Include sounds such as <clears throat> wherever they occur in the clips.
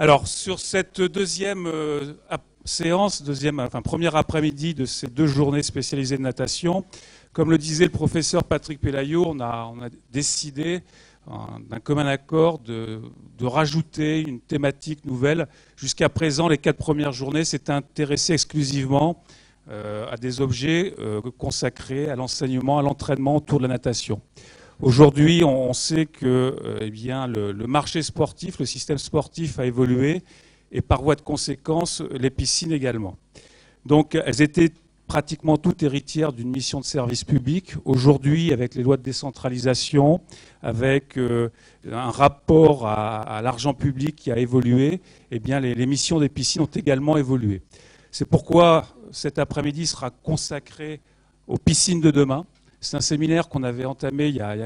Alors, sur cette deuxième euh, séance, deuxième, enfin, premier après-midi de ces deux journées spécialisées de natation, comme le disait le professeur Patrick Pelayo, on a, on a décidé d'un commun accord de, rajouter une thématique nouvelle. Jusqu'à présent, les quatre premières journées s'étaient intéressées exclusivement euh, à des objets euh, consacrés à l'enseignement, à l'entraînement autour de la natation. Aujourd'hui, on sait que euh, eh le, marché sportif, le système sportif a évolué et par voie de conséquence, les piscines également. Donc, elles étaient pratiquement toutes héritières d'une mission de service public. Aujourd'hui, avec les lois de décentralisation, avec euh, un rapport à, l'argent public qui a évolué, eh les, missions des piscines ont également évolué. C'est pourquoi cet après-midi sera consacré aux piscines de demain. C'est un séminaire qu'on avait entamé il y, a,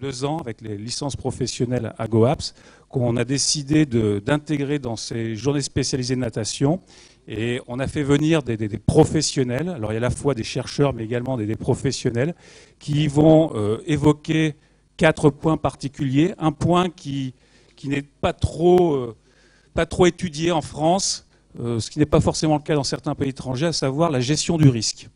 deux ans avec les licences professionnelles à GoApps, qu'on a décidé d'intégrer dans ces journées spécialisées de natation. Et on a fait venir des, professionnels, alors il y a à la fois des chercheurs, mais également des, professionnels, qui vont euh, évoquer quatre points particuliers. Un point qui, n'est pas trop, euh, pas trop étudié en France, euh, ce qui n'est pas forcément le cas dans certains pays étrangers, à savoir la gestion du risque,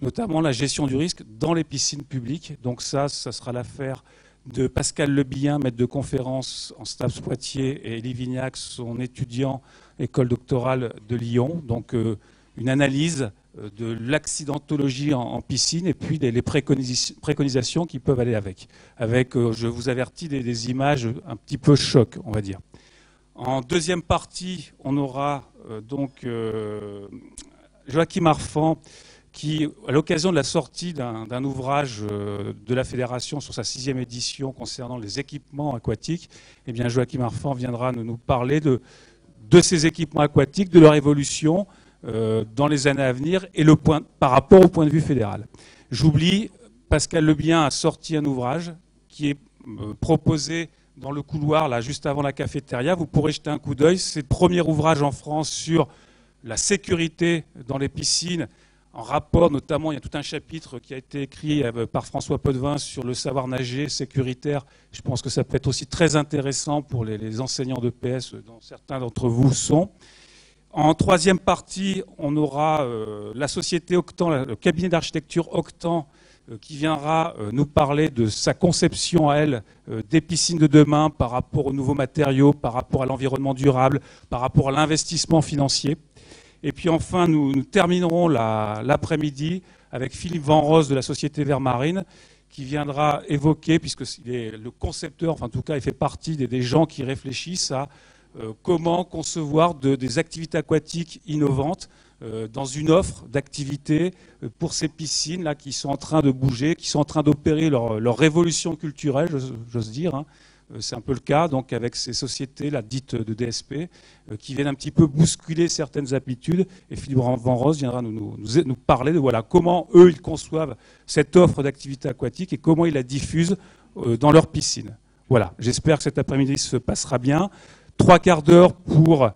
notamment la gestion du risque dans les piscines publiques. Donc ça, ça sera l'affaire de Pascal Lebien, maître de conférence en STAPS Poitiers, et Elie Vignac, son étudiant école doctorale de Lyon. Donc euh, une analyse euh, de l'accidentologie en, piscine et puis les, préconisations qui peuvent aller avec. Avec, euh, je vous avertis, des, images un petit peu choc, on va dire. En deuxième partie, on aura donc Joachim Arfan qui, à l'occasion de la sortie d'un ouvrage euh, de la Fédération sur sa sixième édition concernant les équipements aquatiques, eh bien Joachim Arfan viendra nous, parler de, ces équipements aquatiques, de leur évolution euh, dans les années à venir et par rapport au point de vue fédéral. J'oublie, Pascal Lebien a sorti un ouvrage qui est euh, proposé dans le couloir, là, juste avant la cafétéria. Vous pourrez jeter un coup d'œil. C'est le premier ouvrage en France sur la sécurité dans les piscines en rapport, notamment, il y a tout un chapitre qui a été écrit euh, par François Potvin sur le savoir nager sécuritaire. Je pense que ça peut être aussi très intéressant pour les, enseignants de PS, dont certains d'entre vous sont. En troisième partie, on aura euh, la société Octan, le cabinet d'architecture Octan, euh, qui viendra nous parler de sa conception à elle des piscines de demain par rapport aux nouveaux matériaux, par rapport à l'environnement durable, par rapport à l'investissement financier. Et puis enfin, nous, terminerons l'après-midi avec Philippe Van Rose de la Société Vermarine qui viendra évoquer, puisque est le concepteur, enfin en tout cas il fait partie des, gens qui réfléchissent à euh, comment concevoir des activités aquatiques innovantes euh, dans une offre d'activités euh, pour ces piscines là qui sont en train de bouger, qui sont en train d'opérer leur, révolution culturelle, j'ose dire. Hein. Euh, c'est un peu le cas donc avec ces sociétés, la dite de DSP, euh, qui viennent un petit peu bousculer certaines habitudes. Et Philippe Van Rose viendra nous, parler de voilà, comment eux, ils conçoivent cette offre d'activité aquatique et comment ils la diffusent euh, dans leur piscine. Voilà, j'espère que cet après-midi se passera bien. Trois quarts d'heure pour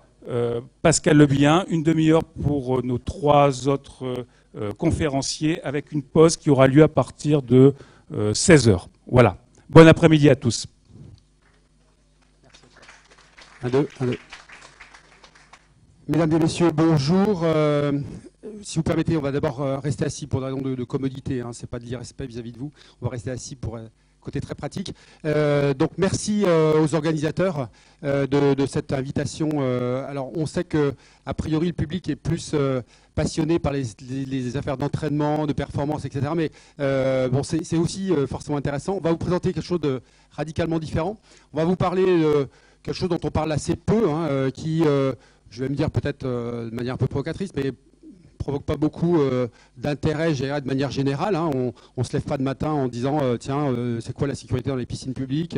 Pascal Lebien, une demi-heure pour nos trois autres conférenciers, avec une pause qui aura lieu à partir de 16 heures. Voilà. Bon après-midi à tous. Un, deux, un, deux. Mesdames et messieurs, bonjour. Euh, si vous permettez, on va d'abord euh, rester assis pour des raison de, commodité. Hein, Ce n'est pas de l'irrespect vis-à-vis de vous. On va rester assis pour euh, côté très pratique. donc merci aux organisateurs de, cette invitation. alors on sait que a priori le public est plus passionné par les, affaires d'entraînement, de performance, etc. Mais bon, c'est aussi forcément intéressant. On va vous présenter quelque chose de radicalement différent. On va vous parler quelque chose dont on parle assez peu, hein, euh, qui, euh, je vais me dire peut-être euh, de manière un peu provocatrice, mais provoque pas beaucoup d'intérêt de manière générale. Hein. On ne se lève pas de matin en disant tiens c'est quoi la sécurité dans les piscines publiques?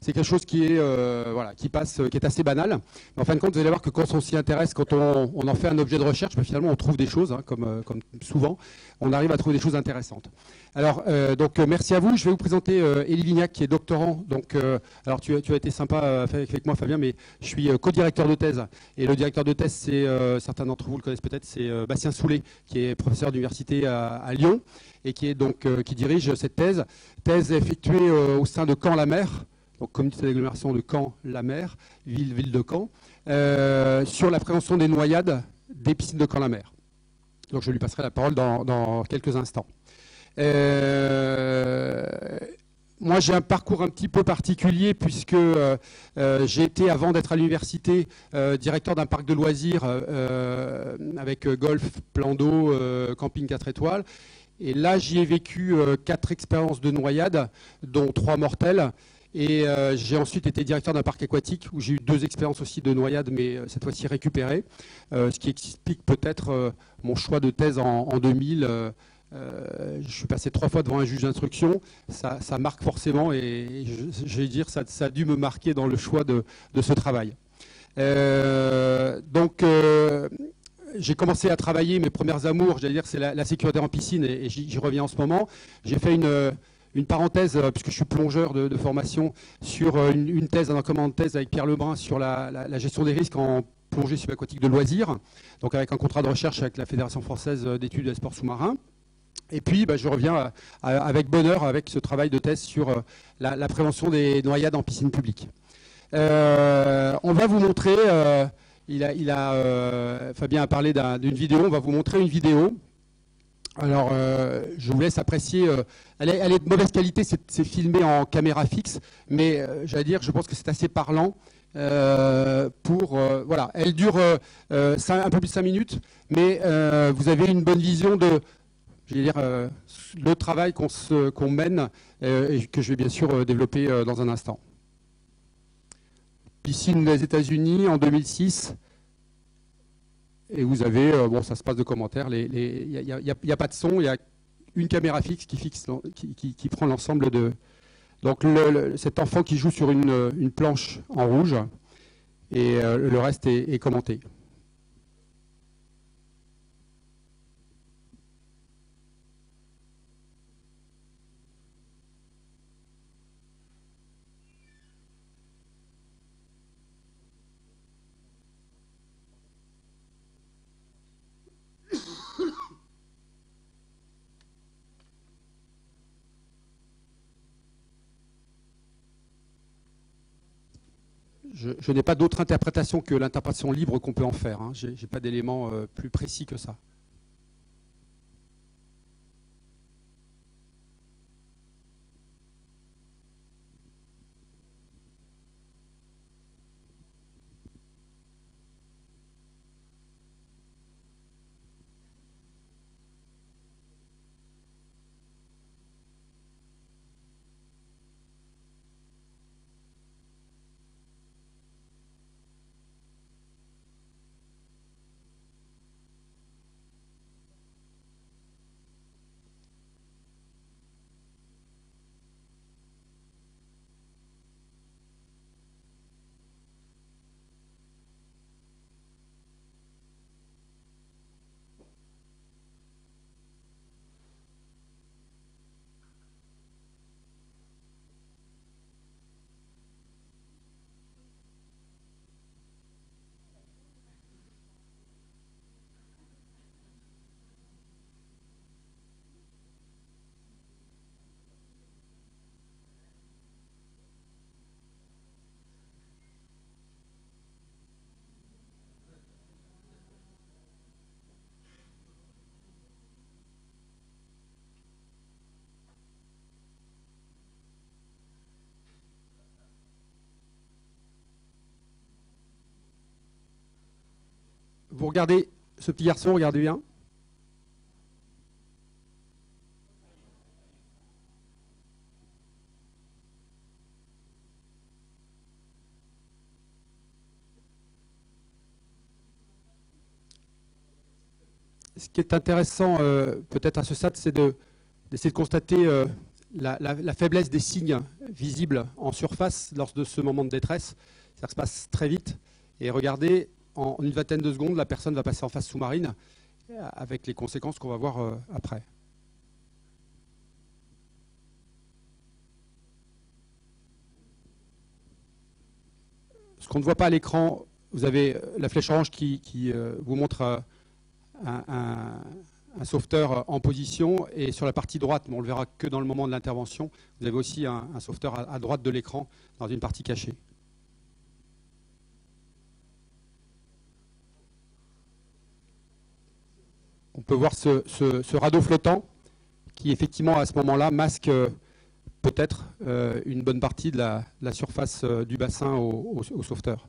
C'est quelque chose qui est euh, voilà, qui passe, qui est assez banal. Mais en fin de compte, vous allez voir que quand on s'y intéresse, quand on, en fait un objet de recherche, ben, finalement, on trouve des choses, hein, comme, euh, comme souvent, on arrive à trouver des choses intéressantes. Alors, euh, donc, merci à vous. Je vais vous présenter Élie Vignac, qui est doctorant. Donc, alors, tu, tu, as été sympa avec, moi, Fabien, mais je suis co-directeur de thèse. Et le directeur de thèse, c'est certains d'entre vous le connaissent peut-être, c'est Bastien Soulet, qui est professeur d'université à, à, Lyon et qui est donc qui dirige cette thèse. Thèse effectuée au sein de Caen-la-Mer donc communauté d'agglomération de Caen-la-Mer, ville, ville de Caen. sur la prévention des noyades des piscines de camp la mer. Donc je lui passerai la parole dans, quelques instants. moi, j'ai un parcours un petit peu particulier puisque j'ai été, avant d'être à l'université, directeur d'un parc de loisirs avec golf, plan d'eau, camping 4 étoiles. Et là, j'y ai vécu euh, quatre expériences de noyade, dont trois mortelles. Et euh, j'ai ensuite été directeur d'un parc aquatique où j'ai eu deux expériences aussi de noyade, mais euh, cette fois-ci récupérées. ce qui explique peut-être mon choix de thèse en, 2000. je suis passé trois fois devant un juge d'instruction. Ça, marque forcément et je, vais dire ça, ça a dû me marquer dans le choix de, ce travail. donc j'ai commencé à travailler, mes premières amours, j'allais dire, c'est la, sécurité en piscine, et, j'y reviens en ce moment. J'ai fait une, une, parenthèse, euh, puisque je suis plongeur de, formation, sur euh, une, thèse, un commande de thèse avec Pierre Lebrun sur la, gestion des risques en plongée subaquatique de loisirs, donc avec un contrat de recherche avec la Fédération française d'études des sports sous-marins. Et puis, bah, je reviens avec bonheur avec ce travail de thèse sur euh, la, prévention des noyades en piscine publique. on va vous montrer il a, euh, Fabien a parlé d'une vidéo. On va vous montrer une vidéo. Alors, euh, je vous laisse apprécier. Euh, elle, est, de mauvaise qualité, c'est filmé en caméra fixe, mais j'allais dire, je pense que c'est assez parlant. pour voilà, elle dure un peu plus de 5 minutes, mais vous avez une bonne vision de, dire, le travail qu'on mène et que je vais bien sûr développer dans un instant piscine des États-Unis en 2006. Et vous avez, euh, bon, ça se passe de commentaires, il n'y a, pas de son, il y a une caméra fixe qui, fixe, qui, prend l'ensemble de... Donc cet enfant qui joue sur une, planche en rouge, et euh, le reste est commenté. Je, n'ai pas d'autre interprétation que l'interprétation libre qu'on peut en faire. Hein. Je n'ai pas d'éléments euh, plus précis que ça. Vous regardez ce petit garçon, regardez bien. Ce qui est intéressant euh, peut-être à ce stade, c'est d'essayer de, constater euh, la, faiblesse des signes visibles en surface lors de ce moment de détresse. Ça se passe très vite. Et regardez en une vingtaine de secondes, la personne va passer en phase sous-marine avec les conséquences qu'on va voir euh, après. Ce qu'on ne voit pas à l'écran, vous avez euh, la flèche orange qui, euh, vous montre un, sauveteur en position et sur la partie droite, mais on ne le verra que dans le moment de l'intervention, vous avez aussi un, sauveteur à droite de l'écran dans une partie cachée. Peut voir ce, radeau flottant qui, effectivement, à ce moment-là, masque peut-être une bonne partie de la, surface du bassin au sauveteur.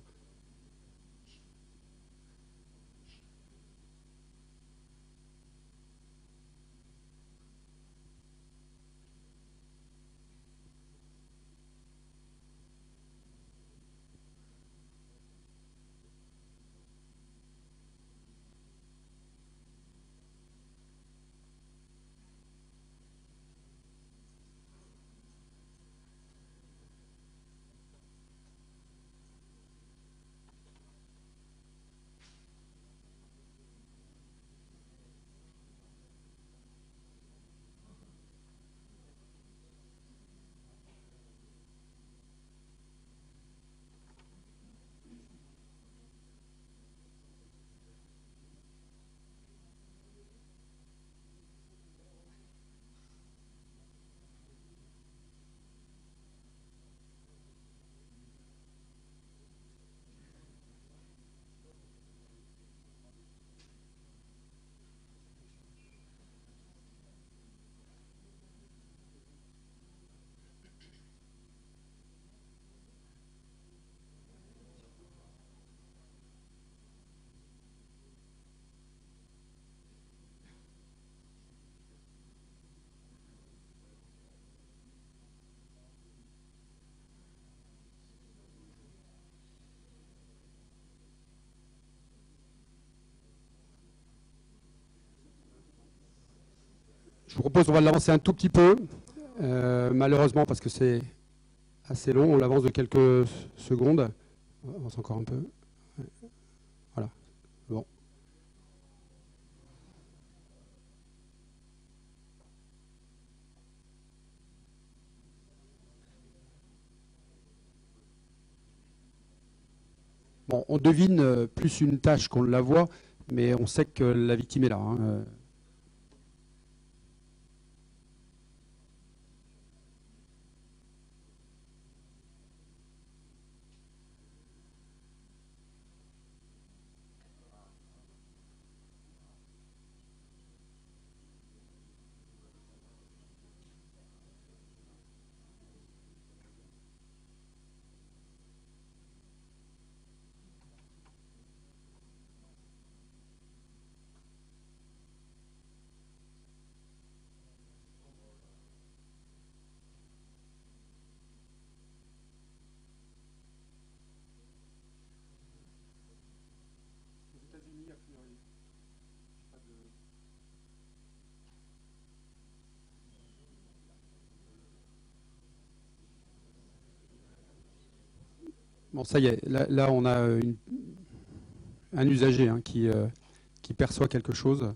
Je vous propose, on va l'avancer un tout petit peu, euh, malheureusement parce que c'est assez long, on l'avance de quelques secondes. On avance encore un peu. Voilà. Bon. Bon, on devine euh, plus une tâche qu'on la voit, mais on sait que la victime est là. Hein. Bon, ça y est, là, on a un usager hein, euh, qui perçoit quelque chose.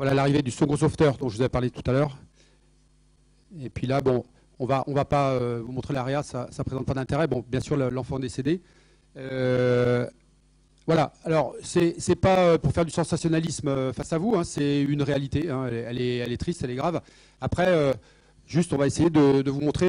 Voilà l'arrivée du second sauveteur dont je vous avais parlé tout à l'heure. Et puis là, bon, on va, on va pas euh, vous montrer l'ARIA, ça ne présente pas d'intérêt. Bon, bien sûr, l'enfant décédé. Euh, voilà, alors c'est pas euh, pour faire du sensationnalisme face à vous, hein, c'est une réalité, hein. elle, est, elle, est, triste, elle est grave. Après, juste, on va essayer de, vous montrer,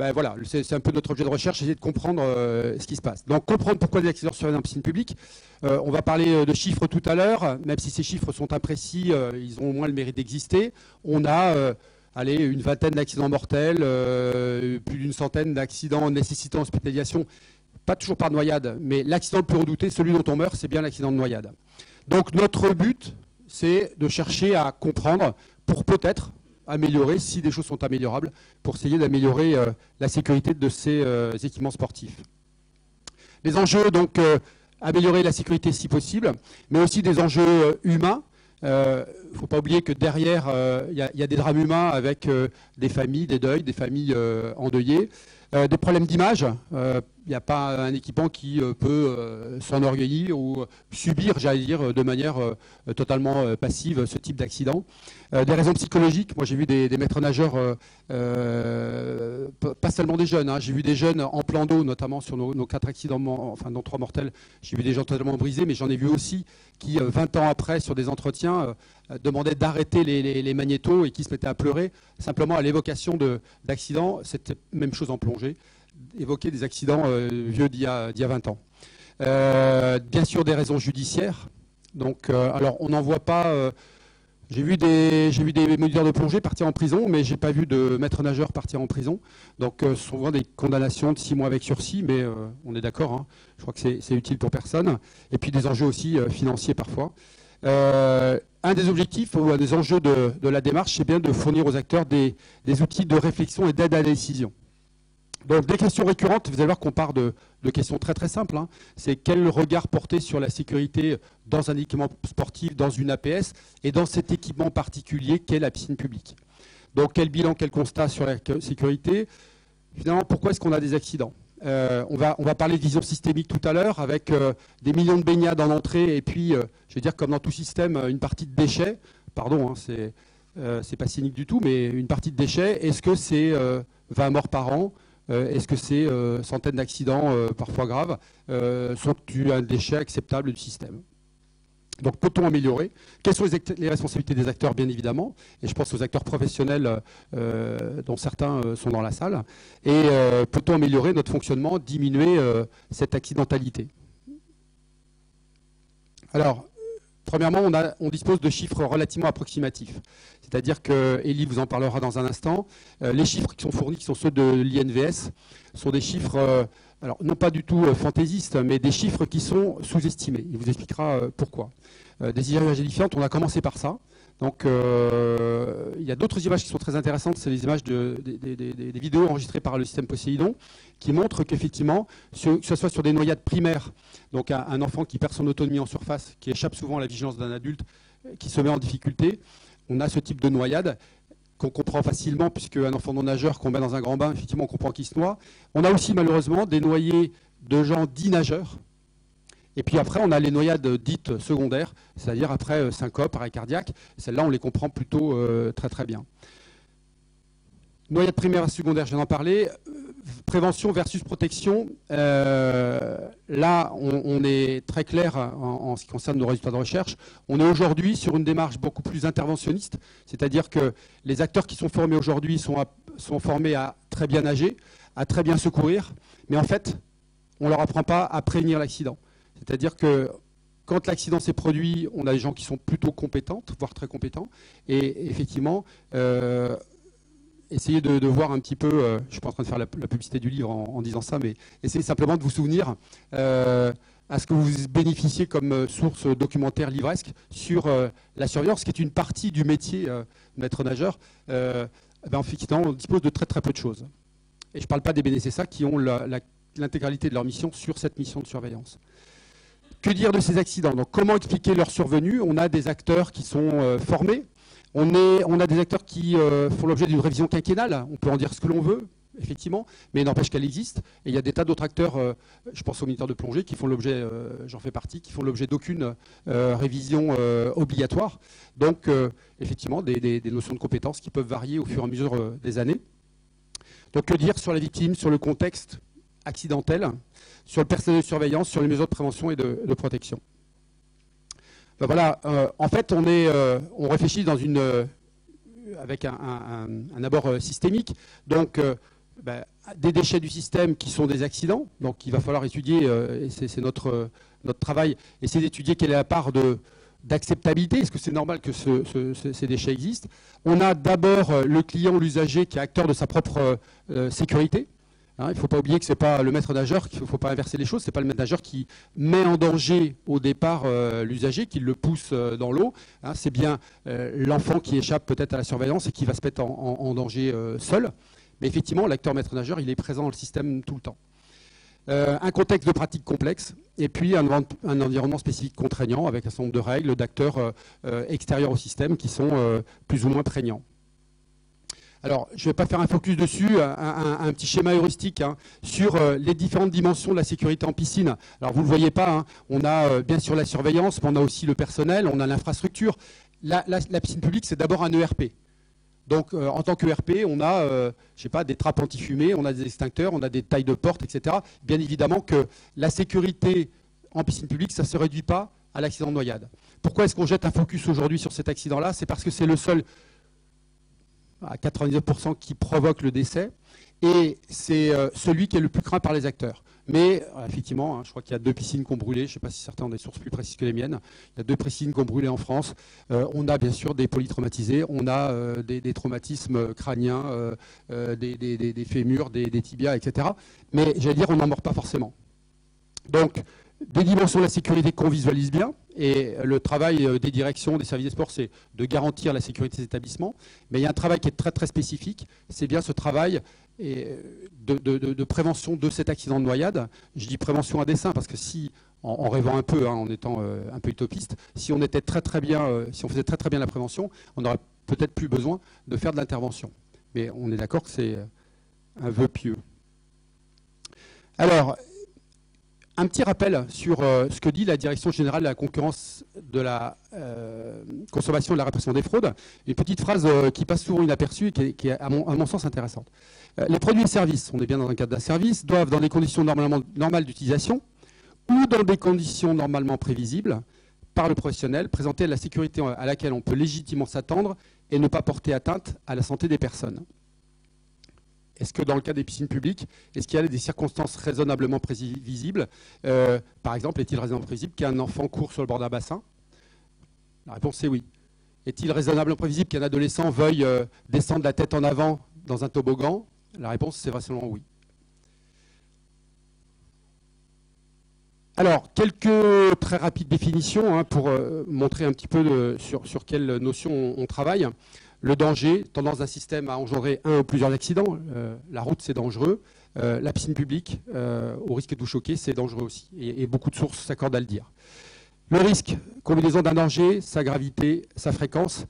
ben voilà, c'est un peu notre objet de recherche, essayer de comprendre ce qui se passe. Donc comprendre pourquoi les accidents surviennent en piscine publique, euh, on va parler euh, de chiffres tout à l'heure, même si ces chiffres sont imprécis, euh, ils ont au moins le mérite d'exister. On a une vingtaine d'accidents mortels, plus d'une centaine d'accidents nécessitant hospitalisation, pas toujours par noyade, mais l'accident le plus redouté, celui dont on meurt, c'est bien l'accident de noyade. Donc notre but, c'est de chercher à comprendre pour peut-être améliorer, si des choses sont améliorables, pour essayer d'améliorer la sécurité de ces équipements sportifs. Les enjeux, donc, améliorer la sécurité si possible, mais aussi des enjeux euh, humains. Il euh, ne faut pas oublier que derrière, il euh, y, a des drames humains avec des familles, des deuils, des familles endeuillées. Des problèmes d'image. Il n'y a pas un équipement qui peut s'enorgueillir ou subir, j'allais dire, de manière totalement passive ce type d'accident. des raisons psychologiques. Moi, j'ai vu des, maîtres nageurs, pas seulement des jeunes. Hein. j'ai vu des jeunes en plan d'eau, notamment sur nos, quatre accidents, enfin, dans trois mortels. J'ai vu des gens totalement brisés, mais j'en ai vu aussi qui, 20 ans après, sur des entretiens, demandaient d'arrêter les, magnétos et qui se mettaient à pleurer simplement à l'évocation d'accidents. C'était même chose en plongée, évoquer des accidents euh, vieux d'il y, a 20 ans. Euh, bien sûr, des raisons judiciaires. Donc, euh, alors, on n'en voit pas. j'ai vu des, des moniteurs de plongée partir en prison, mais j'ai pas vu de maître nageur partir en prison. Donc, souvent des condamnations de 6 mois avec sursis, mais on est d'accord. Hein. je crois que c'est utile pour personne. Et puis des enjeux aussi financiers parfois. Un des objectifs ou un des enjeux de, la démarche, c'est bien de fournir aux acteurs des, des outils de réflexion et d'aide à la décision. Donc des questions récurrentes, vous allez voir qu'on part de, questions très très simples. Hein. C'est quel regard porter sur la sécurité dans un équipement sportif, dans une APS, et dans cet équipement particulier qu'est la piscine publique. Donc quel bilan, quel constat sur la sécurité? Finalement, pourquoi est-ce qu'on a des accidents? Euh, on, va, parler de vision systémique tout à l'heure, avec euh, des millions de baignades en entrée, et puis, euh, je vais dire, comme dans tout système, une partie de déchets. Pardon, hein, c'est pas cynique du tout, mais une partie de déchets. Est-ce que c'est 20 morts par an? Est-ce que c'est centaines d'accidents, parfois graves, sont un déchet acceptable du système? Donc peut-on améliorer? Quelles sont les, responsabilités des acteurs, bien évidemment Et je pense aux acteurs professionnels dont certains sont dans la salle. Et peut-on améliorer notre fonctionnement, diminuer cette accidentalité? Alors, premièrement, on, dispose de chiffres relativement approximatifs. C'est-à-dire que Elie vous en parlera dans un instant. Euh, les chiffres qui sont fournis, qui sont ceux de l'INVS, sont des chiffres, euh, alors non pas du tout euh, fantaisistes, mais des chiffres qui sont sous-estimés. Il vous expliquera pourquoi. des images édifiantes, on a commencé par ça. Donc il y a d'autres images qui sont très intéressantes, c'est les images de, des, vidéos enregistrées par le système Poséidon, qui montrent qu'effectivement, que ce soit sur des noyades primaires, donc un enfant qui perd son autonomie en surface, qui échappe souvent à la vigilance d'un adulte, qui se met en difficulté, on a ce type de noyade qu'on comprend facilement, puisque un enfant non nageur qu'on met dans un grand bain, effectivement, on comprend qu'il se noie. On a aussi malheureusement des noyés de gens dits nageurs. Et puis après, on a les noyades dites secondaires, c'est-à-dire après euh, syncope, arrêt cardiaque. Celles-là, on les comprend plutôt euh, très très bien. Noyade primaire et secondaire, je viens d'en parler prévention versus protection, euh, là, on, est très clair en, ce qui concerne nos résultats de recherche. On est aujourd'hui sur une démarche beaucoup plus interventionniste, c'est-à-dire que les acteurs qui sont formés aujourd'hui sont, formés à très bien nager, à très bien secourir, mais en fait, on ne leur apprend pas à prévenir l'accident. C'est-à-dire que quand l'accident s'est produit, on a des gens qui sont plutôt compétents, voire très compétents, et effectivement, euh, essayez de, voir un petit peu, euh, je suis pas en train de faire la, publicité du livre en, disant ça, mais essayez simplement de vous souvenir euh, à ce que vous bénéficiez comme euh, source documentaire livresque sur la surveillance, qui est une partie du métier maître nageur. Eh ben, effectivement, on dispose de très très peu de choses. Et je ne parle pas des BNCSA qui ont l'intégralité de leur mission sur cette mission de surveillance. Que dire de ces accidents? Donc, Comment expliquer leur survenue? On a des acteurs qui sont formés, on, a des acteurs qui euh, font l'objet d'une révision quinquennale, on peut en dire ce que l'on veut, effectivement, mais n'empêche qu'elle existe. Et il y a des tas d'autres acteurs, euh, je pense aux militaires de plongée, qui font l'objet, euh, j'en fais partie, qui font l'objet d'aucune révision obligatoire. Donc, effectivement, des, notions de compétences qui peuvent varier au fur et à mesure des années. Donc, que dire sur la victime, sur le contexte accidentel, sur le personnel de surveillance, sur les mesures de prévention et de protection? Ben voilà, euh, en fait, on, euh, réfléchit euh, avec un, abord systémique. Donc, ben, des déchets du système qui sont des accidents. Donc, il va falloir étudier, et c'est notre, travail, essayer d'étudier quelle est la part d'acceptabilité. Est-ce que c'est normal que ces déchets existent? On a d'abord le client, l'usager, qui est acteur de sa propre sécurité. Hein, il ne faut pas oublier que ce n'est pas le maître nageur, qu'il ne faut pas inverser les choses, ce n'est pas le maître nageur qui met en danger au départ euh, l'usager, qui le pousse euh, dans l'eau. Hein, c'est bien euh, l'enfant qui échappe peut-être à la surveillance et qui va se mettre en, danger seul. Mais effectivement, l'acteur maître nageur, il est présent dans le système tout le temps. un contexte de pratique complexe et puis un, un, environnement spécifique contraignant avec un certain nombre de règles d'acteurs extérieurs au système qui sont plus ou moins prégnants. Alors, je ne vais pas faire un focus dessus, un, petit schéma heuristique hein, sur euh, les différentes dimensions de la sécurité en piscine. Alors, vous ne le voyez pas, hein, on a euh, bien sûr la surveillance, mais on a aussi le personnel, on a l'infrastructure. La, piscine publique, c'est d'abord un ERP. Donc, euh, en tant qu'ERP, on a, je sais pas, des trappes anti-fumée, on a des extincteurs, on a des tailles de porte, etc. Bien évidemment que la sécurité en piscine publique, ça ne se réduit pas à l'accident de noyade. Pourquoi est-ce qu'on jette un focus aujourd'hui sur cet accident-là? C'est parce que c'est le seul à 99% qui provoque le décès, et c'est euh, celui qui est le plus craint par les acteurs. Mais euh, effectivement, hein, je crois qu'il y a deux piscines qui ont brûlé. Je ne sais pas si certains ont des sources plus précises que les miennes. Il y a deux piscines qui ont brûlé en France. Euh, on a bien sûr des polytraumatisés, on a des, traumatismes crâniens, des, des, fémurs, des, tibias, etc. Mais j'allais dire, on n'en mord pas forcément. Donc, des dimensions de la sécurité qu'on visualise bien. Et le travail euh, des directions, des services des sports, c'est de garantir la sécurité des établissements. Mais il y a un travail qui est très très spécifique. C'est bien ce travail euh, de, prévention de cet accident de noyade. Je dis prévention à dessein parce que si, en, rêvant un peu, hein, en étant euh, un peu utopiste, si on était très très bien, si on faisait très très bien la prévention, on n'aurait peut-être plus besoin de faire de l'intervention. Mais on est d'accord que c'est un vœu pieux. Alors, un petit rappel sur euh, ce que dit la Direction générale de la concurrence, de la euh, consommation et de la répression des fraudes. Une petite phrase euh, qui passe souvent inaperçue et qui est, à, mon, sens intéressante. les produits et services, on est bien dans un cadre d'un service, doivent, dans des conditions normales d'utilisation ou dans des conditions normalement prévisibles par le professionnel, présenter la sécurité à laquelle on peut légitimement s'attendre et ne pas porter atteinte à la santé des personnes. Est-ce que dans le cas des piscines publiques, est-ce qu'il y a des circonstances raisonnablement prévisibles euh, Par exemple, est-il raisonnablement prévisible qu'un enfant court sur le bord d'un bassin? La réponse est oui. Est-il raisonnablement prévisible qu'un adolescent veuille euh, descendre la tête en avant dans un toboggan? La réponse c'est vraisemblablement oui. Alors, quelques très rapides définitions hein, pour euh, montrer un petit peu sur, sur quelles notions on travaille le danger, tendance d'un système à engendrer un ou plusieurs accidents. Euh, la route, c'est dangereux. Euh, la piscine publique, euh, au risque de vous choquer, c'est dangereux aussi. Et, beaucoup de sources s'accordent à le dire. Le risque, combinaison d'un danger, sa gravité, sa fréquence,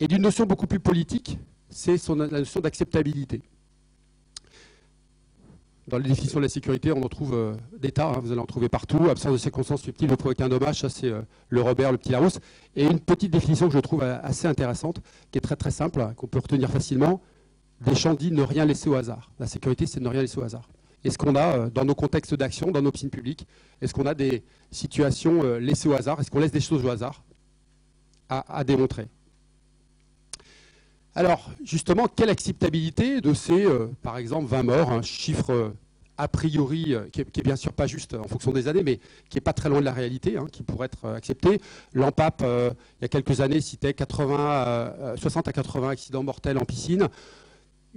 et d'une notion beaucoup plus politique, c'est la notion d'acceptabilité. Dans les définitions de la sécurité, on en trouve euh, des tas, hein, vous allez en trouver partout. Absence de circonstances subtiles de provoquer un dommage, ça c'est euh, le Robert, le petit Larousse. Et une petite définition que je trouve euh, assez intéressante, qui est très très simple, hein, qu'on peut retenir facilement. Deschamps dit ne rien laisser au hasard. La sécurité, c'est ne rien laisser au hasard. Est-ce qu'on a, dans nos contextes d'action, dans nos piscines publiques, est-ce qu'on a des situations laissées au hasard? Est-ce qu'on laisse des choses au hasard? À démontrer alors, justement, quelle acceptabilité de ces, euh, par exemple, 20 morts, un chiffre euh, a priori, euh, qui, est, bien sûr pas juste en fonction des années, mais qui n'est pas très loin de la réalité, hein, qui pourrait être accepté. L'ANPAP, il y a quelques années, citait 80, 60 à 80 accidents mortels en piscine.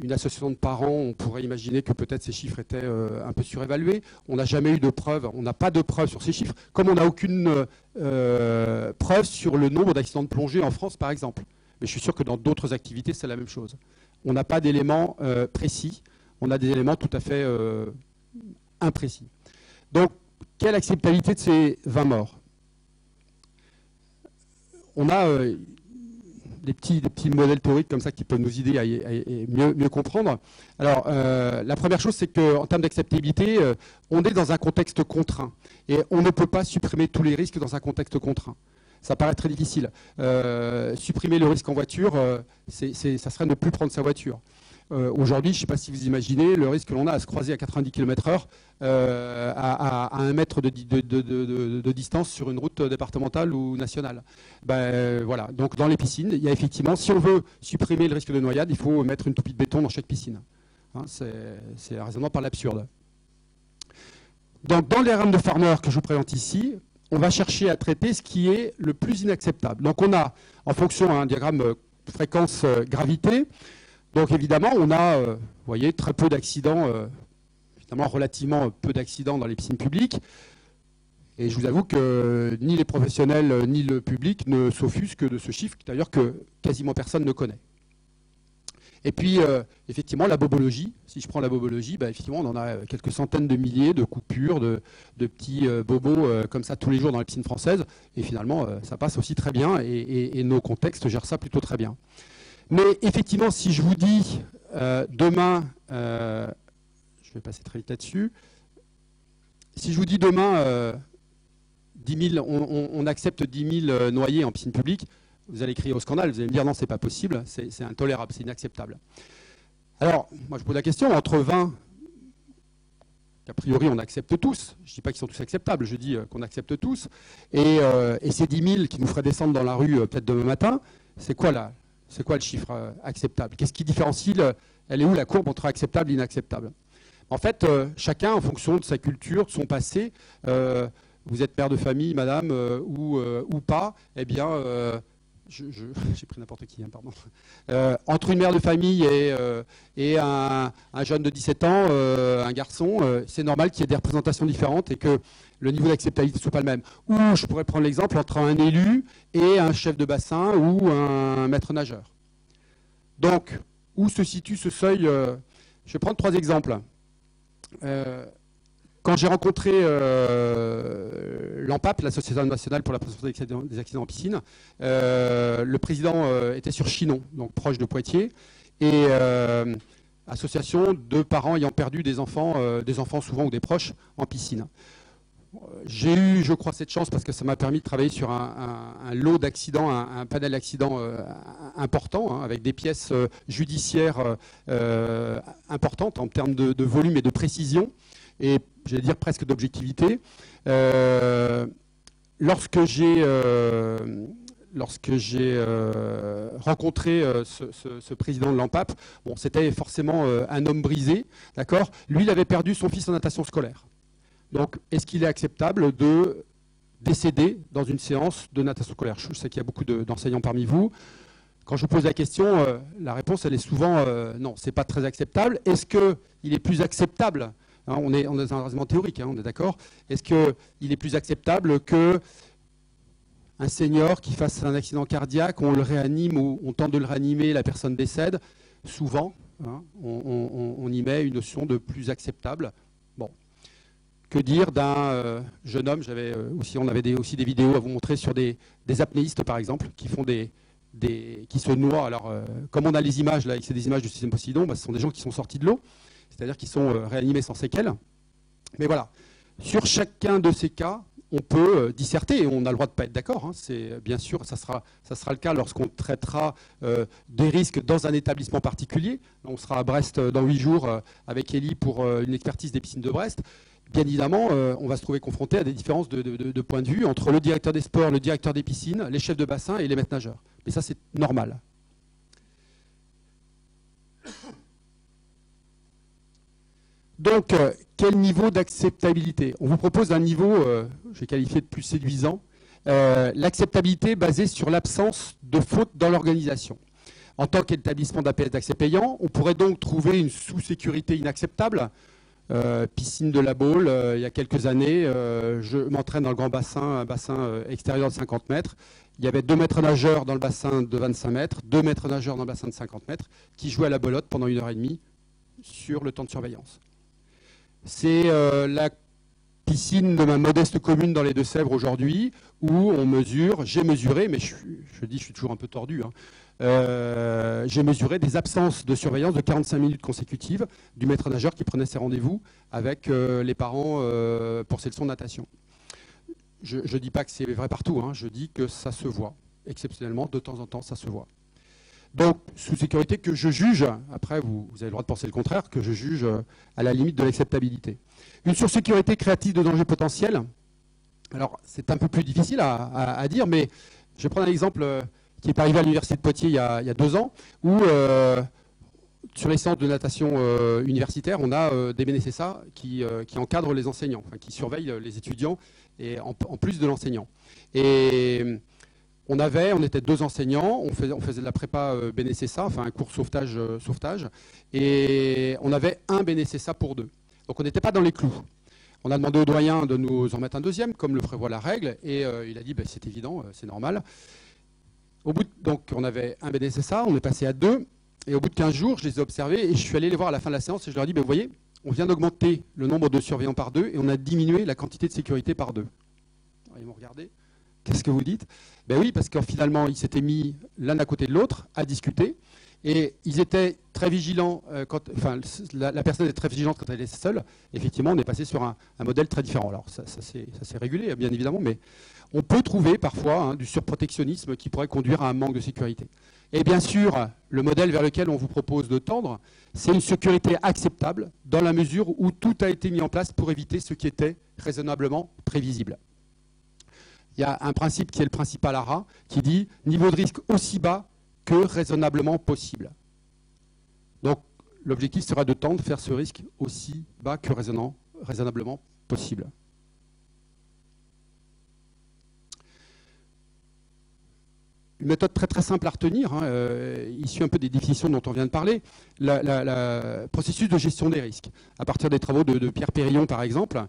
Une association de parents, on pourrait imaginer que peut-être ces chiffres étaient un peu surévalués. On n'a jamais eu de preuves, on n'a pas de preuves sur ces chiffres, comme on n'a aucune preuve sur le nombre d'accidents de plongée en France, par exemple mais je suis sûr que dans d'autres activités, c'est la même chose. On n'a pas d'éléments euh, précis, on a des éléments tout à fait euh, imprécis. Donc, quelle acceptabilité de ces 20 morts? On a euh, des, petits, petits modèles théoriques comme ça qui peuvent nous aider à, mieux, comprendre. Alors, la première chose, c'est qu'en termes d'acceptabilité, on est dans un contexte contraint. Et on ne peut pas supprimer tous les risques dans un contexte contraint ça paraît très difficile. Euh, supprimer le risque en voiture, euh, ça serait ne plus prendre sa voiture. Euh, aujourd'hui, je ne sais pas si vous imaginez le risque que l'on a à se croiser à 90 km/h à, un mètre de, distance sur une route départementale ou nationale. Ben, voilà. Donc dans les piscines, il y a effectivement, si on veut supprimer le risque de noyade, il faut mettre une toupie de béton dans chaque piscine. Hein, c'est raisonnement par l'absurde. Donc dans les rames de farmer que je vous présente ici, on va chercher à traiter ce qui est le plus inacceptable. Donc on a, en fonction d'un diagramme euh, fréquence-gravité, euh, donc évidemment on a, euh, voyez, très peu d'accidents, évidemment relativement peu d'accidents dans les piscines publiques. Et je vous avoue que ni les professionnels ni le public ne s'offusquent de ce chiffre, d'ailleurs que quasiment personne ne connaît. Et puis, euh, effectivement, la bobologie, si je prends la bobologie, bah, effectivement, on en a quelques centaines de milliers de coupures, de, petits euh, bobos euh, comme ça tous les jours dans les piscines françaises. Et finalement, ça passe aussi très bien et, nos contextes gèrent ça plutôt très bien. Mais effectivement, si je vous dis demain, je vais passer très vite là-dessus, si je vous dis demain, 10 on, accepte 10 000 noyés en piscine publique, vous allez crier au scandale, vous allez me dire non, c'est pas possible, c'est intolérable, c'est inacceptable. Alors, moi je pose la question, entre 20, qu'a priori on accepte tous, je ne dis pas qu'ils sont tous acceptables, je dis euh, qu'on accepte tous, euh, et, ces 10 000 qui nous feraient descendre dans la rue euh, peut-être demain matin, c'est quoi là C'est quoi le chiffre acceptable? Qu'est-ce qui différencie Elle est où la courbe entre acceptable et inacceptable? En fait, chacun, en fonction de sa culture, de son passé, vous êtes père de famille, madame, ou, ou, pas, eh bien, <laughs> j'ai pris n'importe qui, hein, pardon. Euh, entre une mère de famille et, euh, un, jeune de 17 ans, euh, un garçon, c'est normal qu'il y ait des représentations différentes et que le niveau d'acceptabilité ne soit pas le même. Ou je pourrais prendre l'exemple entre un élu et un chef de bassin ou un maître nageur. Donc, où se situe ce seuil Je vais prendre trois exemples. Quand j'ai rencontré euh, l'ANPAP, l'Association nationale pour la prévention des accidents, en piscine, euh, le président euh, était sur Chinon, donc proche de Poitiers, et association de parents ayant perdu des enfants, des enfants souvent ou des proches en piscine. J'ai eu, je crois, cette chance parce que ça m'a permis de travailler sur un, lot d'accidents, un, panel d'accidents important, hein, avec des pièces judiciaires importantes en termes de, de, volume et de précision et j'allais dire presque d'objectivité. Euh, lorsque j'ai euh, euh, rencontré ce, président de l'AMPAP, bon, c'était forcément un homme brisé, d'accord? Lui, il avait perdu son fils en natation scolaire. Donc, est-ce qu'il est acceptable de décéder dans une séance de natation scolaire? Je sais qu'il y a beaucoup d'enseignants parmi vous. Quand je vous pose la question, la réponse, elle est souvent non, c'est pas très acceptable. Est-ce qu'il est plus acceptable Hein, on, est, dans un raisonnement théorique, hein, on est d'accord. Est-ce qu'il est plus acceptable que un senior qui fasse un accident cardiaque, on le réanime ou on tente de le réanimer, la personne décède? Souvent, hein, on, y met une notion de plus acceptable. Bon. Que dire d'un euh, jeune homme J'avais euh, aussi, on avait aussi des vidéos à vous montrer sur des, apnéistes, par exemple, qui font des, qui se noient. Alors, euh, comme on a les images là, c'est des images du système Poseidon, bah, ce sont des gens qui sont sortis de l'eau c'est-à-dire qu'ils sont euh, réanimés sans séquelles. Mais voilà, sur chacun de ces cas, on peut euh, disserter et on a le droit de ne pas être d'accord. Hein. C'est bien sûr, ça sera, le cas lorsqu'on traitera euh, des risques dans un établissement particulier. On sera à Brest dans huit jours avec Elie pour une expertise des piscines de Brest. Bien évidemment, on va se trouver confronté à des différences de, de point de vue entre le directeur des sports, le directeur des piscines, les chefs de bassin et les maîtres nageurs. Mais ça, c'est normal. Donc, euh, quel niveau d'acceptabilité? On vous propose un niveau, euh, j'ai qualifié de plus séduisant, euh, l'acceptabilité basée sur l'absence de faute dans l'organisation. En tant qu'établissement d'APS d'accès payant, on pourrait donc trouver une sous-sécurité inacceptable. piscine de la Baule, il y a quelques années, je m'entraîne dans le grand bassin, un bassin extérieur de 50 mètres. Il y avait deux maîtres nageurs dans le bassin de 25 mètres, deux maîtres nageurs dans le bassin de 50 mètres, qui jouaient à la belote pendant une heure et demie sur le temps de surveillance. C'est euh, la piscine de ma modeste commune dans les Deux-Sèvres aujourd'hui, où on mesure, j'ai mesuré, mais je, dis je suis toujours un peu tordu, hein, euh, j'ai mesuré des absences de surveillance de 45 minutes consécutives du maître nageur qui prenait ses rendez-vous avec euh, les parents pour ces leçons de natation. Je ne dis pas que c'est vrai partout, hein, je dis que ça se voit. Exceptionnellement, de temps en temps, ça se voit. Donc, sous sécurité que je juge, après vous, avez le droit de penser le contraire, que je juge euh, à la limite de l'acceptabilité. Une sursécurité créative de danger potentiel. Alors, c'est un peu plus difficile à, dire, mais je vais prendre un exemple euh, qui est arrivé à l'université de Poitiers il y a, deux ans, où euh, sur les centres de natation universitaire, on a des BNSSA qui, encadrent les enseignants, qui surveillent les étudiants et en, en plus de l'enseignant. Et on avait, on était deux enseignants, on faisait, de la prépa euh, BNCSA, enfin un cours sauvetage, euh, sauvetage, et on avait un BNCSA pour deux. Donc on n'était pas dans les clous. On a demandé au doyen de nous en mettre un deuxième, comme le prévoit la règle, et euh, il a dit ben, c'est évident, c'est normal. Au bout donc on avait un BNCSA, on est passé à deux, et au bout de 15 jours, je les ai observés, et je suis allé les voir à la fin de la séance, et je leur ai dit, ben, vous voyez, on vient d'augmenter le nombre de surveillants par deux, et on a diminué la quantité de sécurité par deux. ils m'ont regardé. Qu'est-ce que vous dites? Ben oui, parce que finalement, ils s'étaient mis l'un à côté de l'autre à discuter. Et ils étaient très vigilants, euh, quand, enfin, la, personne est très vigilante quand elle est seule. Effectivement, on est passé sur un, modèle très différent. Alors, ça, ça s'est régulé, bien évidemment, mais on peut trouver parfois hein, du surprotectionnisme qui pourrait conduire à un manque de sécurité. Et bien sûr, le modèle vers lequel on vous propose de tendre, c'est une sécurité acceptable dans la mesure où tout a été mis en place pour éviter ce qui était raisonnablement prévisible. Il y a un principe qui est le principe ALARA qui dit niveau de risque aussi bas que raisonnablement possible. Donc l'objectif sera de tendre faire ce risque aussi bas que raisonnablement possible. une méthode très très simple à retenir, hein, euh, issue un peu des définitions dont on vient de parler, le processus de gestion des risques. À partir des travaux de, Pierre Périllon, par exemple,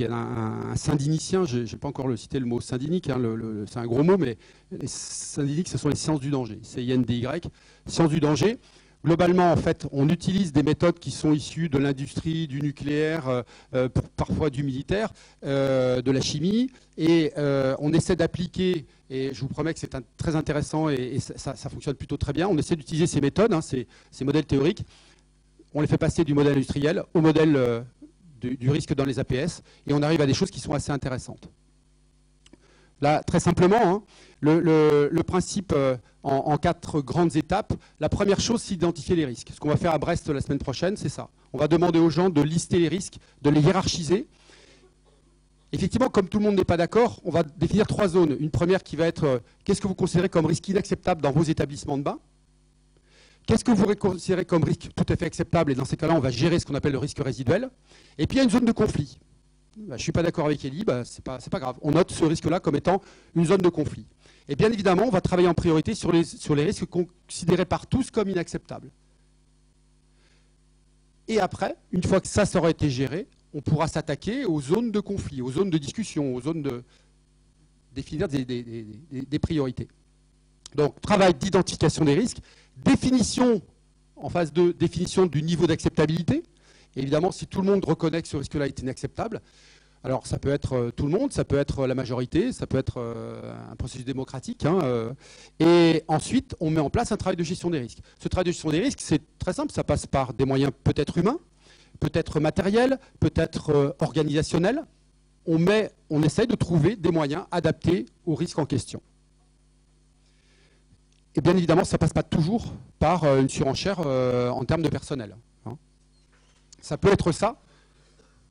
qui est un, syndinicien, je n'ai pas encore le cité le mot syndic, hein, c'est un gros mot, mais les syndics, ce sont les sciences du danger, c'est INDY, sciences du danger. Globalement, en fait, on utilise des méthodes qui sont issues de l'industrie, du nucléaire, euh, euh, parfois du militaire, euh, de la chimie, et on essaie d'appliquer, et je vous promets que c'est très intéressant et, ça, fonctionne plutôt très bien, on essaie d'utiliser ces méthodes, hein, ces, modèles théoriques, on les fait passer du modèle industriel au modèle du, risque dans les APS, et on arrive à des choses qui sont assez intéressantes. Là, très simplement, hein, le, principe euh, en, quatre grandes étapes. La première chose, c'est d'identifier les risques. Ce qu'on va faire à Brest la semaine prochaine, c'est ça. On va demander aux gens de lister les risques, de les hiérarchiser. Effectivement, comme tout le monde n'est pas d'accord, on va définir trois zones. Une première qui va être euh, qu'est-ce que vous considérez comme risque inacceptable dans vos établissements de bain Qu'est-ce que vous considérez comme risque tout à fait acceptable? Et dans ces cas-là, on va gérer ce qu'on appelle le risque résiduel. Et puis il y a une zone de conflit. Bah, je ne suis pas d'accord avec Elie, bah, ce n'est pas, grave. On note ce risque-là comme étant une zone de conflit. Et bien évidemment, on va travailler en priorité sur les, risques considérés par tous comme inacceptables. Et après, une fois que ça, ça aura été géré, on pourra s'attaquer aux zones de conflit, aux zones de discussion, aux zones de définir des priorités. Donc, travail d'identification des risques, définition en phase de définition du niveau d'acceptabilité. Évidemment, si tout le monde reconnaît que ce risque-là est inacceptable, alors ça peut être euh, tout le monde, ça peut être euh, la majorité, ça peut être euh, un processus démocratique. Hein, et ensuite, on met en place un travail de gestion des risques. Ce travail de gestion des risques, c'est très simple, ça passe par des moyens peut-être humains, peut-être matériels, peut-être organisationnels. On, met, on essaye de trouver des moyens adaptés aux risques en question. Et bien évidemment, ça ne passe pas toujours par une surenchère en termes de personnel. Hein. Ça peut être ça,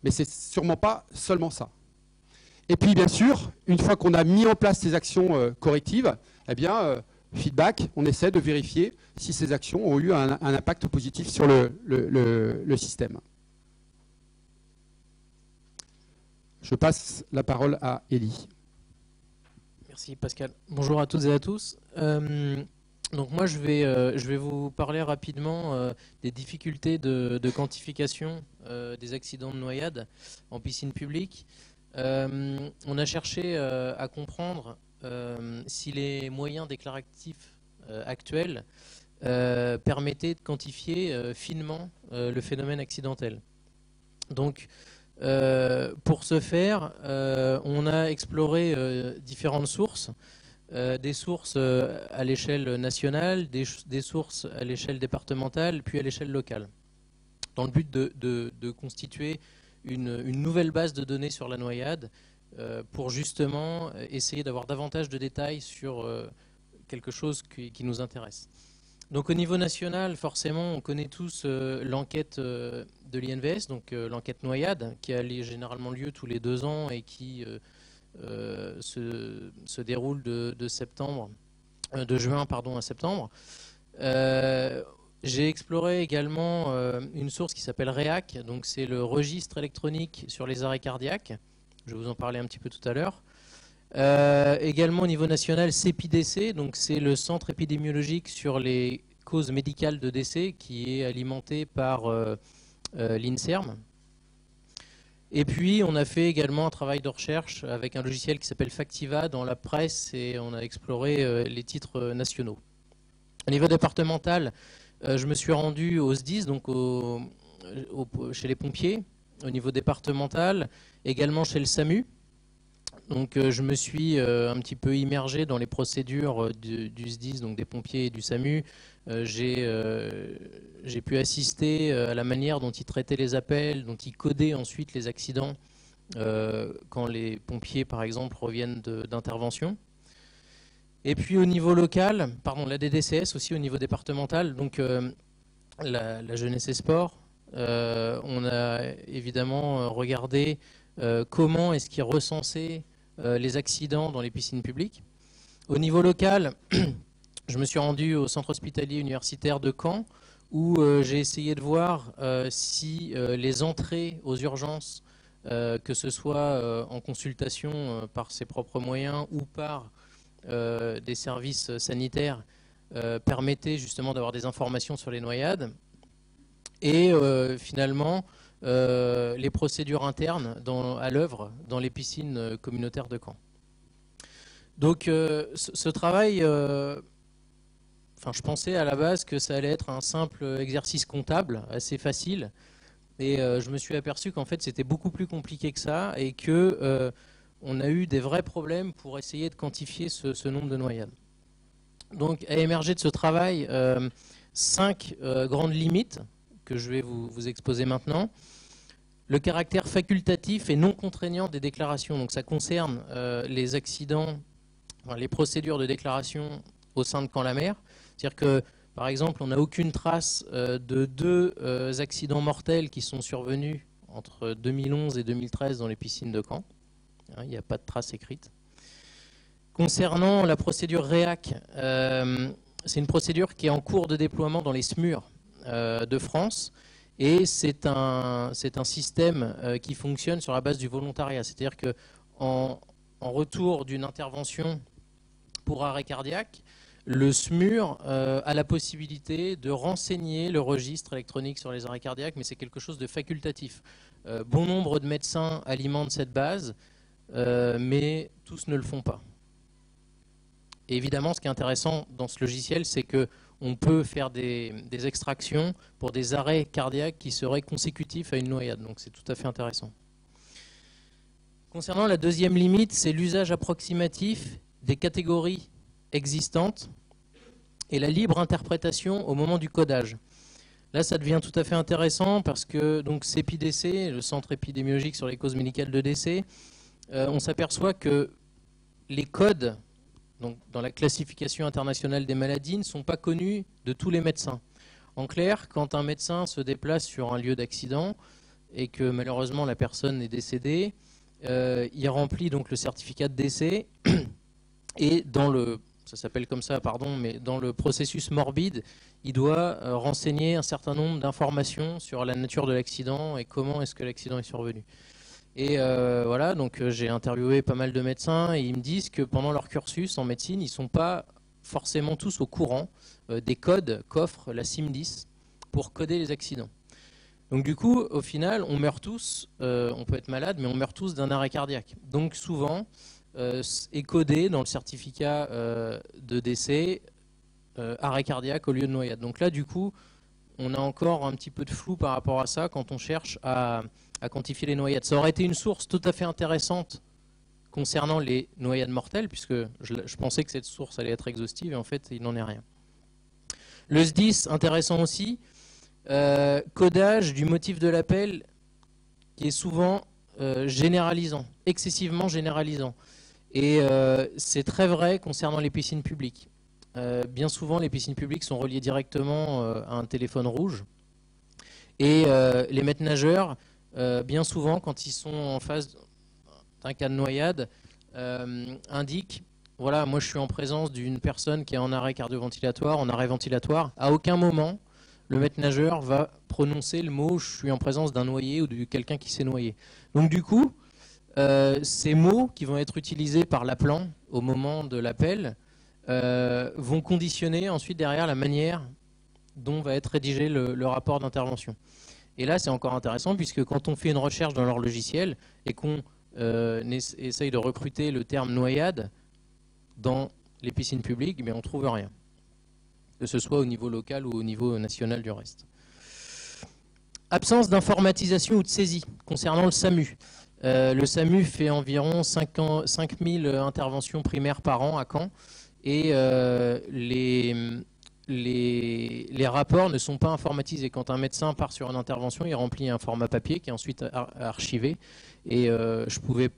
mais c'est sûrement pas seulement ça. Et puis, bien sûr, une fois qu'on a mis en place ces actions euh, correctives, eh bien, euh, feedback, on essaie de vérifier si ces actions ont eu un, impact positif sur le, système. Je passe la parole à Élie. Merci Pascal. Bonjour à toutes et à tous. Euh, donc moi, je vais, euh, je vais vous parler rapidement euh, des difficultés de, quantification euh, des accidents de noyade en piscine publique. on a cherché à comprendre si les moyens déclaratifs actuels permettaient de quantifier finement le phénomène accidentel. Donc, pour ce faire, on a exploré différentes sources. Euh, des sources euh, à l'échelle nationale, des, sources à l'échelle départementale, puis à l'échelle locale, dans le but de, constituer une, nouvelle base de données sur la noyade euh, pour justement essayer d'avoir davantage de détails sur quelque chose qui, nous intéresse. Donc au niveau national, forcément, on connaît tous l'enquête de l'INVS, donc l'enquête noyade, qui a généralement lieu tous les deux ans et qui euh, se, déroule de, septembre, euh, de juin pardon, à septembre. Euh, j'ai exploré également une source qui s'appelle REAC, donc c'est le registre électronique sur les arrêts cardiaques. Je vais vous en parler un petit peu tout à l'heure. Également au niveau national, CEPIDC, donc c'est le centre épidémiologique sur les causes médicales de décès qui est alimenté par l'INSERM, et puis, on a fait également un travail de recherche avec un logiciel qui s'appelle Factiva dans la presse et on a exploré euh, les titres euh, nationaux. Au niveau départemental, euh, je me suis rendu au SDIS, donc chez les pompiers, au niveau départemental, également chez le SAMU. Donc je me suis un petit peu immergé dans les procédures du, du, SDIS, donc des pompiers et du SAMU. J'ai pu assister à la manière dont ils traitaient les appels, dont ils codaient ensuite les accidents quand les pompiers, par exemple, reviennent d'intervention. Et puis au niveau local, pardon, la DDCS aussi au niveau départemental, donc euh, la, jeunesse et sport, euh, on a évidemment euh, regardé comment est-ce qu'ils recensaient les accidents dans les piscines publiques. Au niveau local, <clears throat> je me suis rendu au centre hospitalier universitaire de Caen où j'ai essayé de voir si les entrées aux urgences, que ce soit en consultation par ses propres moyens ou par euh, des services sanitaires euh, permettait justement d'avoir des informations sur les noyades. Et euh, les procédures internes à l'œuvre dans les piscines communautaires de Caen. Donc ce, travail, je pensais à la base que ça allait être un simple exercice comptable, assez facile, et je me suis aperçu qu'en fait c'était beaucoup plus compliqué que ça, et que on a eu des vrais problèmes pour essayer de quantifier ce, nombre de noyades. Donc, a émergé de ce travail euh, cinq euh, grandes limites que je vais vous, exposer maintenant. Le caractère facultatif et non contraignant des déclarations. Donc, ça concerne euh, les accidents, les procédures de déclaration au sein de Camp-la-Mer. C'est-à-dire que, par exemple, on n'a aucune trace de deux accidents mortels qui sont survenus entre 2011 et 2013 dans les piscines de Caen. Hein, il n'y a pas de trace écrite. Concernant la procédure REAC, euh, c'est une procédure qui est en cours de déploiement dans les SMUR euh, de France. Et c'est un, un, système euh, qui fonctionne sur la base du volontariat. C'est-à-dire qu'en en, retour d'une intervention pour arrêt cardiaque, le SMUR a la possibilité de renseigner le registre électronique sur les arrêts cardiaques, mais c'est quelque chose de facultatif. bon nombre de médecins alimentent cette base. Euh, mais tous ne le font pas. Évidemment, ce qui est intéressant dans ce logiciel, c'est qu'on peut faire des, extractions pour des arrêts cardiaques qui seraient consécutifs à une noyade. Donc c'est tout à fait intéressant. Concernant la deuxième limite, c'est l'usage approximatif des catégories existantes et la libre interprétation au moment du codage. Là, ça devient tout à fait intéressant parce que donc CEPIDC, le Centre épidémiologique sur les causes médicales de décès, euh, on s'aperçoit que les codes donc, dans la classification internationale des maladies ne sont pas connus de tous les médecins. En clair, quand un médecin se déplace sur un lieu d'accident et que malheureusement la personne est décédée, euh, il remplit donc le certificat de décès <clears throat> et dans le ça s'appelle comme ça, pardon, mais dans le processus morbide, il doit euh, renseigner un certain nombre d'informations sur la nature de l'accident et comment est-ce que l'accident est survenu. Et euh, voilà, donc euh, j'ai interviewé pas mal de médecins et ils me disent que pendant leur cursus en médecine, ils ne sont pas forcément tous au courant euh, des codes qu'offre la CIM10 pour coder les accidents. Donc du coup, au final, on meurt tous, on peut être malade, mais on meurt tous d'un arrêt cardiaque. Donc souvent, est codé dans le certificat de décès arrêt cardiaque au lieu de noyade. Donc là, du coup, on a encore un petit peu de flou par rapport à ça quand on cherche à à quantifier les noyades. Ça aurait été une source tout à fait intéressante concernant les noyades mortelles, puisque je, pensais que cette source allait être exhaustive, et en fait, il n'en est rien. Le SDIS, intéressant aussi, euh, codage du motif de l'appel qui est souvent euh, généralisant, excessivement généralisant. Et euh, c'est très vrai concernant les piscines publiques. bien souvent, les piscines publiques sont reliées directement à un téléphone rouge. Et les maîtres nageurs euh, bien souvent, quand ils sont en phase d'un cas de noyade, euh, indiquent voilà, moi je suis en présence d'une personne qui est en arrêt cardioventilatoire, en arrêt ventilatoire. À aucun moment, le maître nageur va prononcer le mot je suis en présence d'un noyé ou de quelqu'un qui s'est noyé. Donc du coup, euh, ces mots qui vont être utilisés par l'appelant au moment de l'appel vont conditionner ensuite derrière la manière dont va être rédigé le rapport d'intervention. Et là, c'est encore intéressant puisque quand on fait une recherche dans leur logiciel et qu'on euh, essaye de recruter le terme noyade dans les piscines publiques, mais on ne trouve rien. Que ce soit au niveau local ou au niveau national du reste. Absence d'informatisation ou de saisie concernant le SAMU. le SAMU fait environ 5000 interventions primaires par an à Caen et les, les, rapports ne sont pas informatisés. Quand un médecin part sur une intervention, il remplit un format papier qui est ensuite archivé. Et je pouvais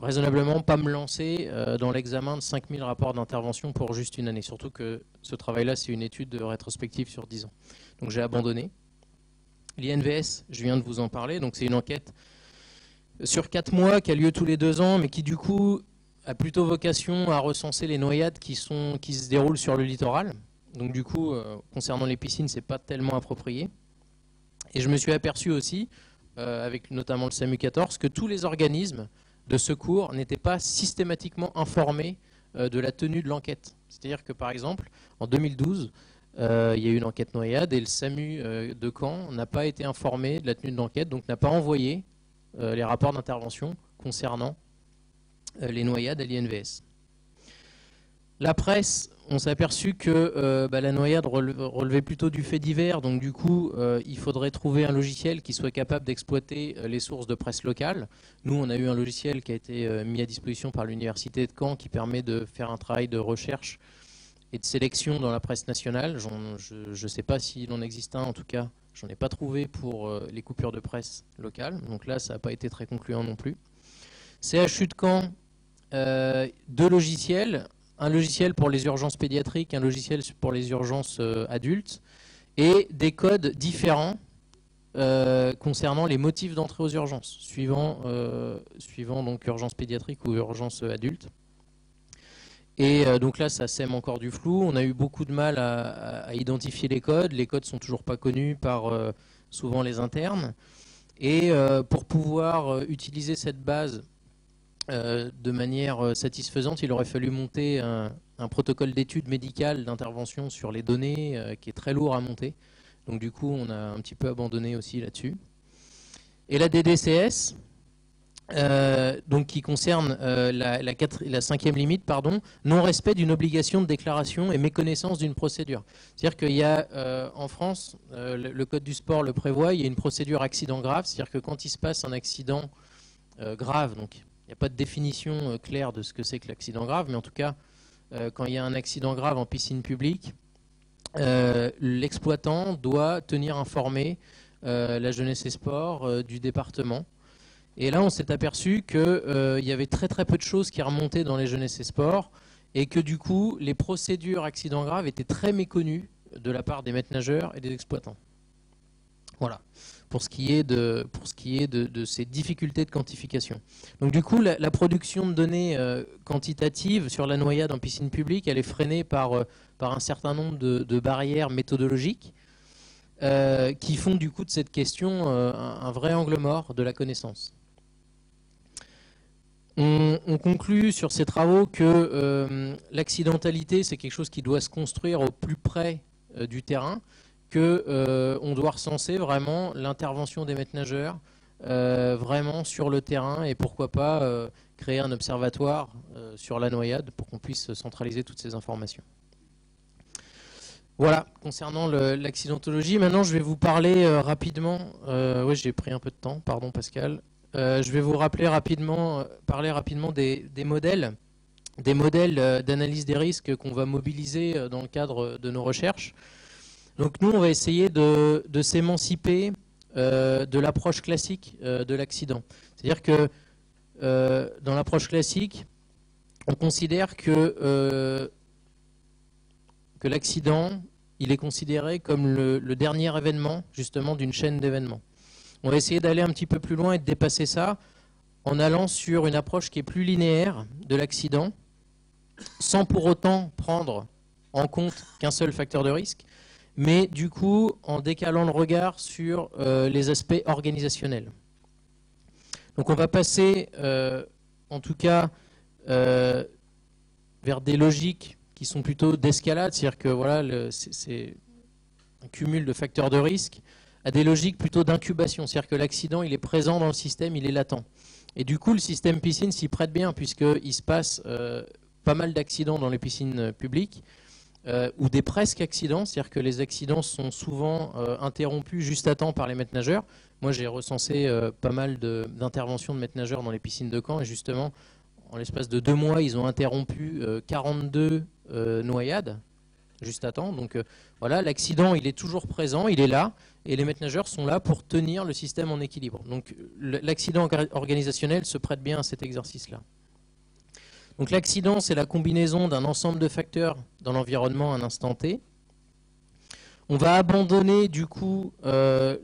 raisonnablement pas me lancer euh, dans l'examen de 5000 rapports d'intervention pour juste une année. Surtout que ce travail-là, c'est une étude de rétrospective sur 10 ans. Donc j'ai abandonné. L'INVS, je viens de vous en parler, donc c'est une enquête sur 4 mois qui a lieu tous les 2 ans, mais qui du coup a plutôt vocation à recenser les noyades qui, sont, qui se déroulent sur le littoral. Donc du coup, euh, concernant les piscines, c'est pas tellement approprié. Et je me suis aperçu aussi, euh, avec notamment le SAMU 14, que tous les organismes de secours n'étaient pas systématiquement informés euh, de la tenue de l'enquête. C'est-à-dire que par exemple, en 2012, euh, il y a eu une enquête noyade et le SAMU de Caen n'a pas été informé de la tenue de l'enquête, donc n'a pas envoyé les rapports d'intervention concernant les noyades à l'INVS. La presse on s'est aperçu que euh, bah, la noyade relevait plutôt du fait divers, donc du coup, euh, il faudrait trouver un logiciel qui soit capable d'exploiter euh, les sources de presse locale. Nous, on a eu un logiciel qui a été mis à disposition par l'Université de Caen qui permet de faire un travail de recherche et de sélection dans la presse nationale. Je ne sais pas s'il en existe un, en tout cas, j'en ai pas trouvé pour les coupures de presse locales, donc là, ça n'a pas été très concluant non plus. CHU de Caen, deux logiciels un logiciel pour les urgences pédiatriques, un logiciel pour les urgences euh, adultes, et des codes différents euh, concernant les motifs d'entrée aux urgences, suivant, euh, suivant donc urgence pédiatrique ou urgence adulte. Et donc là, ça sème encore du flou. On a eu beaucoup de mal à, identifier les codes. Les codes sont toujours pas connus par souvent les internes. Et pour pouvoir utiliser cette base euh, de manière euh, satisfaisante, il aurait fallu monter un, protocole d'étude médicale d'intervention sur les données euh, qui est très lourd à monter. Donc du coup, on a un petit peu abandonné aussi là-dessus. Et la DDCS, donc qui concerne la, cinquième limite, pardon, non-respect d'une obligation de déclaration et méconnaissance d'une procédure. C'est-à-dire qu'il y a en France, le, le, Code du sport le prévoit, il y a une procédure accident grave, c'est-à-dire que quand il se passe un accident grave, donc n'y a pas de définition euh, claire de ce que c'est que l'accident grave, mais en tout cas, euh, quand il y a un accident grave en piscine publique, euh, l'exploitant doit tenir informé la jeunesse et sport du département. Et là, on s'est aperçu qu'il y avait très très peu de choses qui remontaient dans les jeunesses et sports, et que du coup, les procédures accident grave étaient très méconnues de la part des maîtres nageurs et des exploitants. Voilà pour ce qui est de, pour ce qui est de, ces difficultés de quantification. Donc du coup, la, production de données euh, quantitatives sur la noyade en piscine publique, elle est freinée par, euh, par un certain nombre de, barrières méthodologiques euh, qui font du coup de cette question un, vrai angle mort de la connaissance. On, on conclut sur ces travaux que l'accidentalité, c'est quelque chose qui doit se construire au plus près du terrain qu'on euh, doit recenser vraiment l'intervention des maîtres nageurs euh, vraiment sur le terrain et pourquoi pas euh, créer un observatoire sur la noyade pour qu'on puisse centraliser toutes ces informations. Voilà, concernant l'accidentologie, maintenant je vais vous parler rapidement, oui j'ai pris un peu de temps, pardon Pascal, je vais vous rappeler rapidement, parler rapidement des modèles, des modèles d'analyse des risques qu'on va mobiliser dans le cadre de nos recherches. Donc nous, on va essayer de, s'émanciper euh, de l'approche classique euh, de l'accident. C'est-à-dire que euh, dans l'approche classique, on considère que, l'accident, il est considéré comme le, le dernier événement justement d'une chaîne d'événements. On va essayer d'aller un petit peu plus loin et de dépasser ça en allant sur une approche qui est plus linéaire de l'accident, sans pour autant prendre en compte qu'un seul facteur de risque, mais du coup en décalant le regard sur euh, les aspects organisationnels. Donc on va passer, euh, en tout cas, euh, vers des logiques qui sont plutôt d'escalade, c'est-à-dire que voilà, c'est un cumul de facteurs de risque, à des logiques plutôt d'incubation, c'est-à-dire que l'accident il est présent dans le système, il est latent. Et du coup, le système piscine s'y prête bien, puisqu'il se passe pas mal d'accidents dans les piscines publiques, ou des presque accidents, c'est-à-dire que les accidents sont souvent interrompus juste à temps par les maîtres nageurs. Moi, j'ai recensé pas mal d'interventions de, de nageurs dans les piscines de camp, et justement, en l'espace de deux mois, ils ont interrompu 42 noyades juste à temps. Donc voilà, l'accident, il est toujours présent, il est là, et les maîtres nageurs sont là pour tenir le système en équilibre. Donc l'accident organisationnel se prête bien à cet exercice-là. Donc l'accident, c'est la combinaison d'un ensemble de facteurs dans l'environnement à un instant T. On va abandonner du coup euh,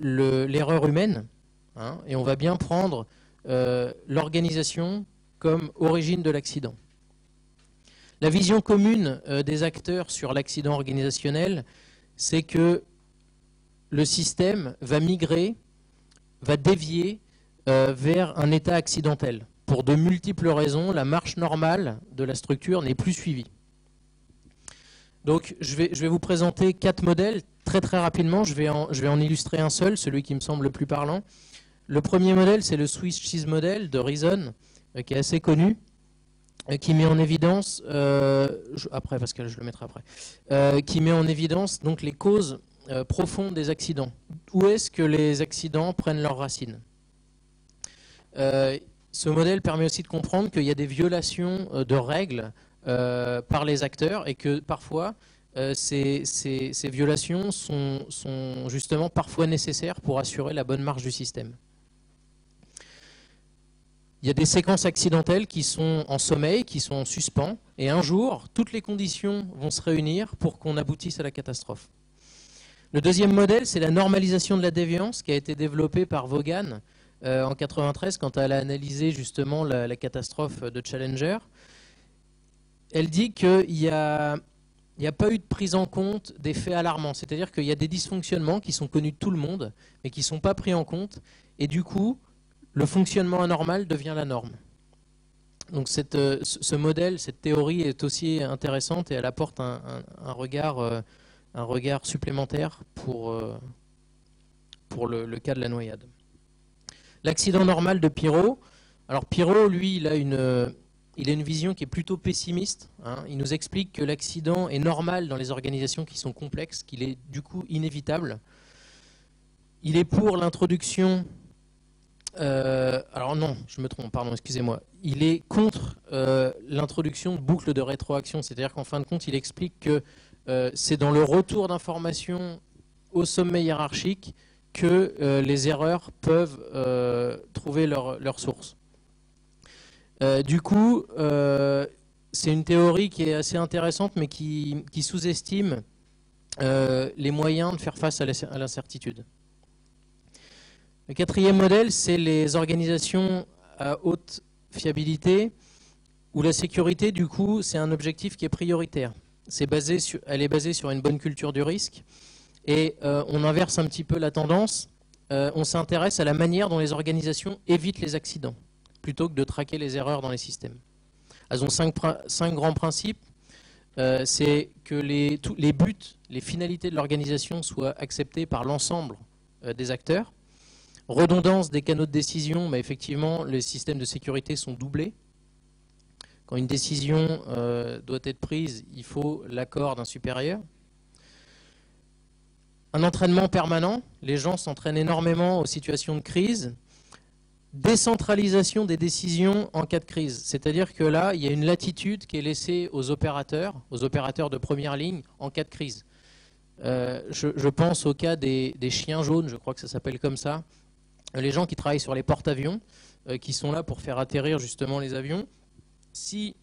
l'erreur humaine hein, et on va bien prendre euh, l'organisation comme origine de l'accident. La vision commune euh, des acteurs sur l'accident organisationnel, c'est que le système va migrer, va dévier vers un état accidentel. Pour de multiples raisons, la marche normale de la structure n'est plus suivie. Donc je vais, vous présenter quatre modèles très très rapidement. Je vais, en, illustrer un seul, celui qui me semble le plus parlant. Le premier modèle, c'est le Swiss Cheese Model de Reason, euh, qui est assez connu, euh, qui met en évidence, après Pascal, je le mettrai après, qui met en évidence donc les causes euh, profond des accidents. Où est-ce que les accidents prennent leurs racines? Euh, Ce modèle permet aussi de comprendre qu'il y a des violations euh, de règles par les acteurs et que parfois ces, violations sont, sont, justement parfois nécessaires pour assurer la bonne marche du système. Il y a des séquences accidentelles qui sont en sommeil, qui sont en suspens, et un jour, toutes les conditions vont se réunir pour qu'on aboutisse à la catastrophe. Le deuxième modèle, c'est la normalisation de la déviance qui a été développée par Vaughan euh, en 93 quand elle a analysé justement la, catastrophe de Challenger. Elle dit qu'il n'y a, pas eu de prise en compte des faits alarmants, c'est-à-dire qu'il y a des dysfonctionnements qui sont connus de tout le monde, mais qui ne sont pas pris en compte, et du coup, le fonctionnement anormal devient la norme. Donc euh, ce modèle, cette théorie est aussi intéressante et elle apporte un, regard euh, regard supplémentaire pour le, cas de la noyade. L'accident normal de Pirot. Alors Pirot, lui, il a une, il a une vision qui est plutôt pessimiste. Hein. Il nous explique que l'accident est normal dans les organisations qui sont complexes, qu'il est du coup inévitable. Il est pour l'introduction. Euh, alors non, je me trompe, pardon, excusez-moi. Il est contre euh, l'introduction de boucles de rétroaction, c'est-à-dire qu'en fin de compte, il explique que euh, c'est dans le retour d'informations au sommet hiérarchique que euh, les erreurs peuvent euh, trouver leur, source. du coup, c'est une théorie qui est assez intéressante, mais qui, sous-estime les moyens de faire face à l'incertitude. Le quatrième modèle, c'est les organisations à haute fiabilité, où la sécurité, du coup, c'est un objectif qui est prioritaire basé elle est basée sur une bonne culture du risque. Et euh, on inverse un petit peu la tendance. Euh, on s'intéresse à la manière dont les organisations évitent les accidents, plutôt que de traquer les erreurs dans les systèmes. Elles ont cinq, grands principes. Euh, c'est que les, les, buts, les finalités de l'organisation soient acceptés par l'ensemble des acteurs. Redondance des canaux de décision, effectivement, les systèmes de sécurité sont doublés. Quand une décision doit être prise, il faut l'accord d'un supérieur. Un entraînement permanent, les gens s'entraînent énormément aux situations de crise. Décentralisation des décisions en cas de crise, c'est-à-dire que là, il y a une latitude qui est laissée aux opérateurs, aux opérateurs de première ligne en cas de crise. Euh, je, pense au cas des, chiens jaunes, je crois que ça s'appelle comme ça, les gens qui travaillent sur les porte-avions, euh, qui sont là pour faire atterrir justement les avions si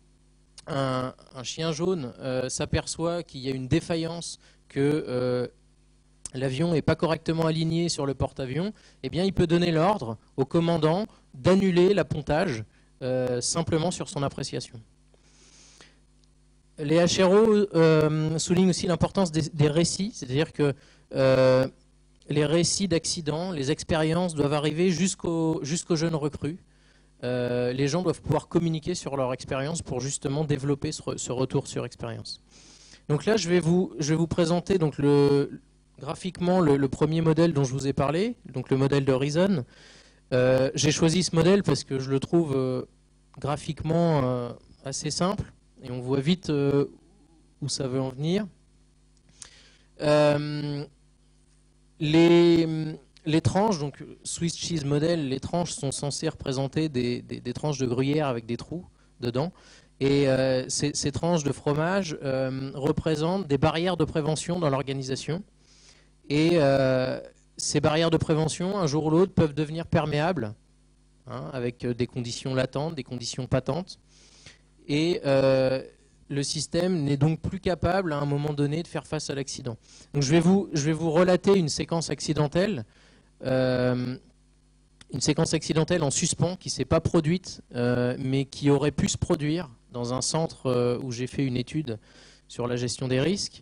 un, chien jaune euh, s'aperçoit qu'il y a une défaillance, que l'avion n'est pas correctement aligné sur le porte-avions, eh bien, il peut donner l'ordre au commandant d'annuler l'appontage euh, simplement sur son appréciation. Les HRO soulignent aussi l'importance des, récits, c'est-à-dire que les récits d'accidents, les expériences doivent arriver jusqu'aux jeunes recrues. Euh, les gens doivent pouvoir communiquer sur leur expérience pour justement développer ce, retour sur expérience. Donc là, je vais vous, présenter le, graphiquement le, premier modèle dont je vous ai parlé, donc le modèle de Reason. Euh, j'ai choisi ce modèle parce que je le trouve euh, graphiquement assez simple et on voit vite où ça veut en venir. les, tranches, donc Swiss Cheese Model, les tranches sont censées représenter des, tranches de gruyère avec des trous dedans. Et euh, ces, tranches de fromage euh, représentent des barrières de prévention dans l'organisation. Et euh, ces barrières de prévention, un jour ou l'autre, peuvent devenir perméables, hein, avec des conditions latentes, des conditions patentes. Et le système n'est donc plus capable à un moment donné de faire face à l'accident. Donc je vais vous, je vais vous relater une séquence accidentelle euh, une séquence accidentelle en suspens qui ne s'est pas produite, euh, mais qui aurait pu se produire dans un centre euh, où j'ai fait une étude sur la gestion des risques.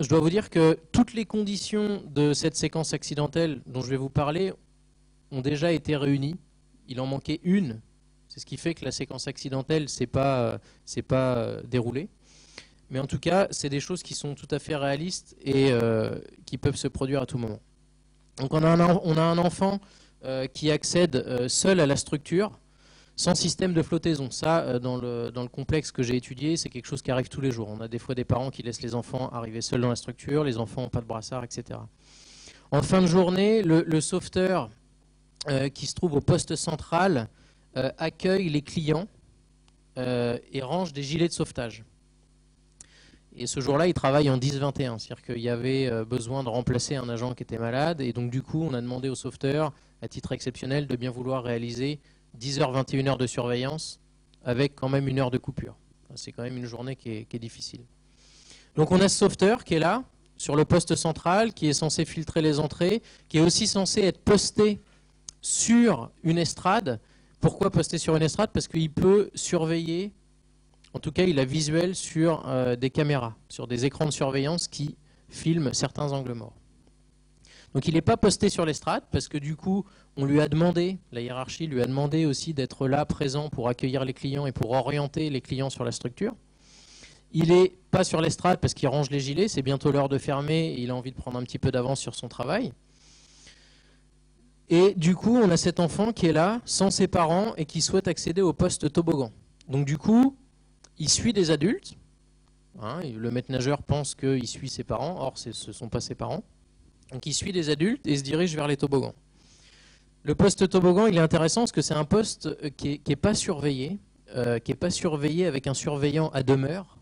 Je dois vous dire que toutes les conditions de cette séquence accidentelle dont je vais vous parler ont déjà été réunies. Il en manquait une. C'est ce qui fait que la séquence accidentelle ne s'est pas, pas déroulée. Mais en tout cas, c'est des choses qui sont tout à fait réalistes et euh, qui peuvent se produire à tout moment. Donc on a un, enfant euh, qui accède euh, seul à la structure, sans système de flottaison. Ça, dans le, complexe que j'ai étudié, c'est quelque chose qui arrive tous les jours. On a des fois des parents qui laissent les enfants arriver seuls dans la structure, les enfants n'ont pas de brassard, etc. En fin de journée, le, le sauveteur qui se trouve au poste central accueille les clients et range des gilets de sauvetage. Et ce jour-là, il travaille en 10-21, c'est-à-dire qu'il y avait euh, besoin de remplacer un agent qui était malade, et donc du coup, on a demandé au sauveteur, à titre exceptionnel, de bien vouloir réaliser 10h, 21h de surveillance, avec quand même une heure de coupure. C'est quand même une journée qui est, difficile. Donc on a ce sauveteur qui est là, sur le poste central, qui est censé filtrer les entrées, qui est aussi censé être posté sur une estrade. Pourquoi posté sur une estrade? Parce qu'il peut surveiller en tout cas, il a visuel sur euh, des caméras, sur des écrans de surveillance qui filment certains angles morts. Donc il n'est pas posté sur l'estrade parce que du coup, on lui a demandé, la hiérarchie lui a demandé aussi d'être là, présent pour accueillir les clients et pour orienter les clients sur la structure. Il n'est pas sur l'estrade parce qu'il range les gilets, c'est bientôt l'heure de fermer et il a envie de prendre un petit peu d'avance sur son travail. Et du coup, on a cet enfant qui est là, sans ses parents, et qui souhaite accéder au poste toboggan. Donc du coup, il suit des adultes. Hein, le maître nageur pense qu'il suit ses parents, or ce ne sont pas ses parents. Il suit des adultes et se dirige vers les toboggans. Le poste toboggan, il est intéressant parce que c'est un poste euh, qui n'est pas surveillé, euh, qui n'est pas surveillé avec un surveillant à demeure,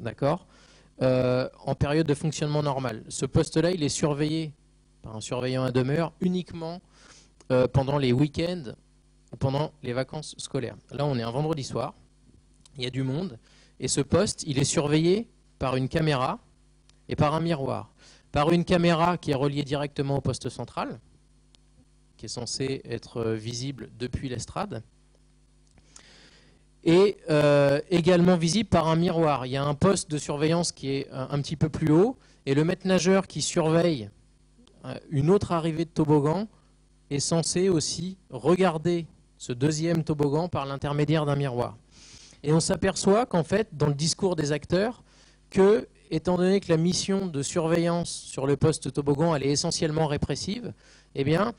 d'accord, euh, en période de fonctionnement normal. Ce poste-là, il est surveillé par un surveillant à demeure uniquement pendant les week-ends ou pendant les vacances scolaires. Là, on est un vendredi soir il y a du monde, et ce poste, il est surveillé par une caméra et par un miroir. Par une caméra qui est reliée directement au poste central, qui est censé être visible depuis l'estrade, et euh, également visible par un miroir. Il y a un poste de surveillance qui est un, petit peu plus haut, et le maître nageur qui surveille euh, une autre arrivée de toboggan est censé aussi regarder ce deuxième toboggan par l'intermédiaire d'un miroir. Et on s'aperçoit qu'en fait, dans le discours des acteurs, que, étant donné que la mission de surveillance sur le poste toboggan, est essentiellement répressive, eh bien,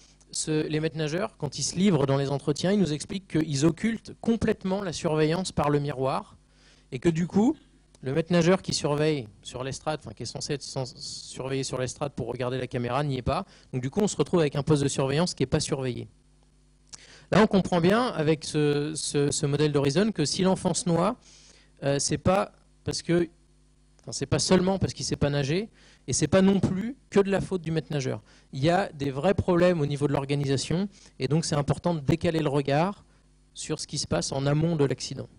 les maîtres nageurs, quand ils se livrent dans les entretiens, ils nous expliquent qu'ils occultent complètement la surveillance par le miroir, et que du coup, le maître nageur qui surveille sur l'estrade, enfin qui est censé être surveillé sur l'estrade pour regarder la caméra, n'y est pas. Donc du coup, on se retrouve avec un poste de surveillance qui n'est pas surveillé. Là, on comprend bien avec ce, modèle d'Horizon que si l'enfant se noie, euh, c'est pas parce que, c'est pas seulement parce qu'il sait pas nager, et c'est pas non plus que de la faute du maître nageur. Il y a des vrais problèmes au niveau de l'organisation, et donc c'est important de décaler le regard sur ce qui se passe en amont de l'accident.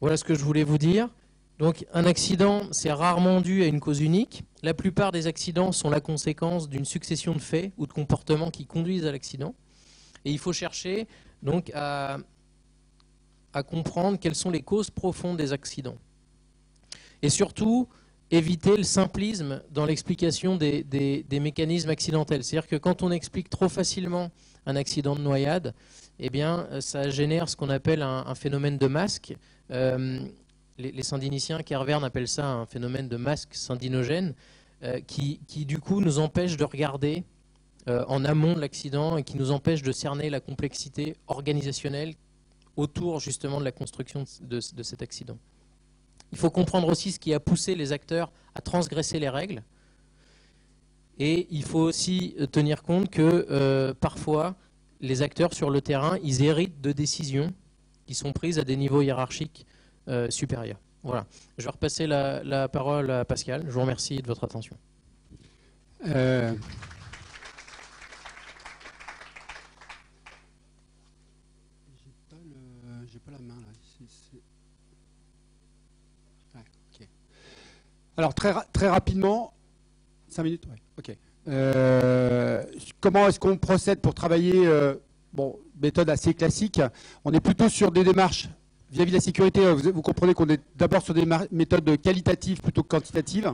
Voilà ce que je voulais vous dire. Donc un accident, c'est rarement dû à une cause unique. La plupart des accidents sont la conséquence d'une succession de faits ou de comportements qui conduisent à l'accident. Et il faut chercher donc à, comprendre quelles sont les causes profondes des accidents. Et surtout, éviter le simplisme dans l'explication des, mécanismes accidentels. C'est-à-dire que quand on explique trop facilement un accident de noyade, eh bien, ça génère ce qu'on appelle un, phénomène de masque. Euh, les, syndiniciens, Kervern appelle ça un phénomène de masque syndinogène, euh, qui, du coup nous empêche de regarder euh, en amont de l'accident et qui nous empêche de cerner la complexité organisationnelle autour justement de la construction de, cet accident. Il faut comprendre aussi ce qui a poussé les acteurs à transgresser les règles. Et il faut aussi tenir compte que parfois, les acteurs sur le terrain, ils héritent de décisions qui sont prises à des niveaux hiérarchiques supérieurs. Voilà. Je vais repasser la, parole à Pascal. Je vous remercie de votre attention. Euh... J'ai pas, la main là. Alors très, rapidement, 5 minutes, ok. Euh, comment est-ce qu'on procède pour travailler euh, Bon, méthode assez classique. On est plutôt sur des démarches de la sécurité. Euh, vous, comprenez qu'on est d'abord sur des méthodes qualitatives plutôt que quantitatives.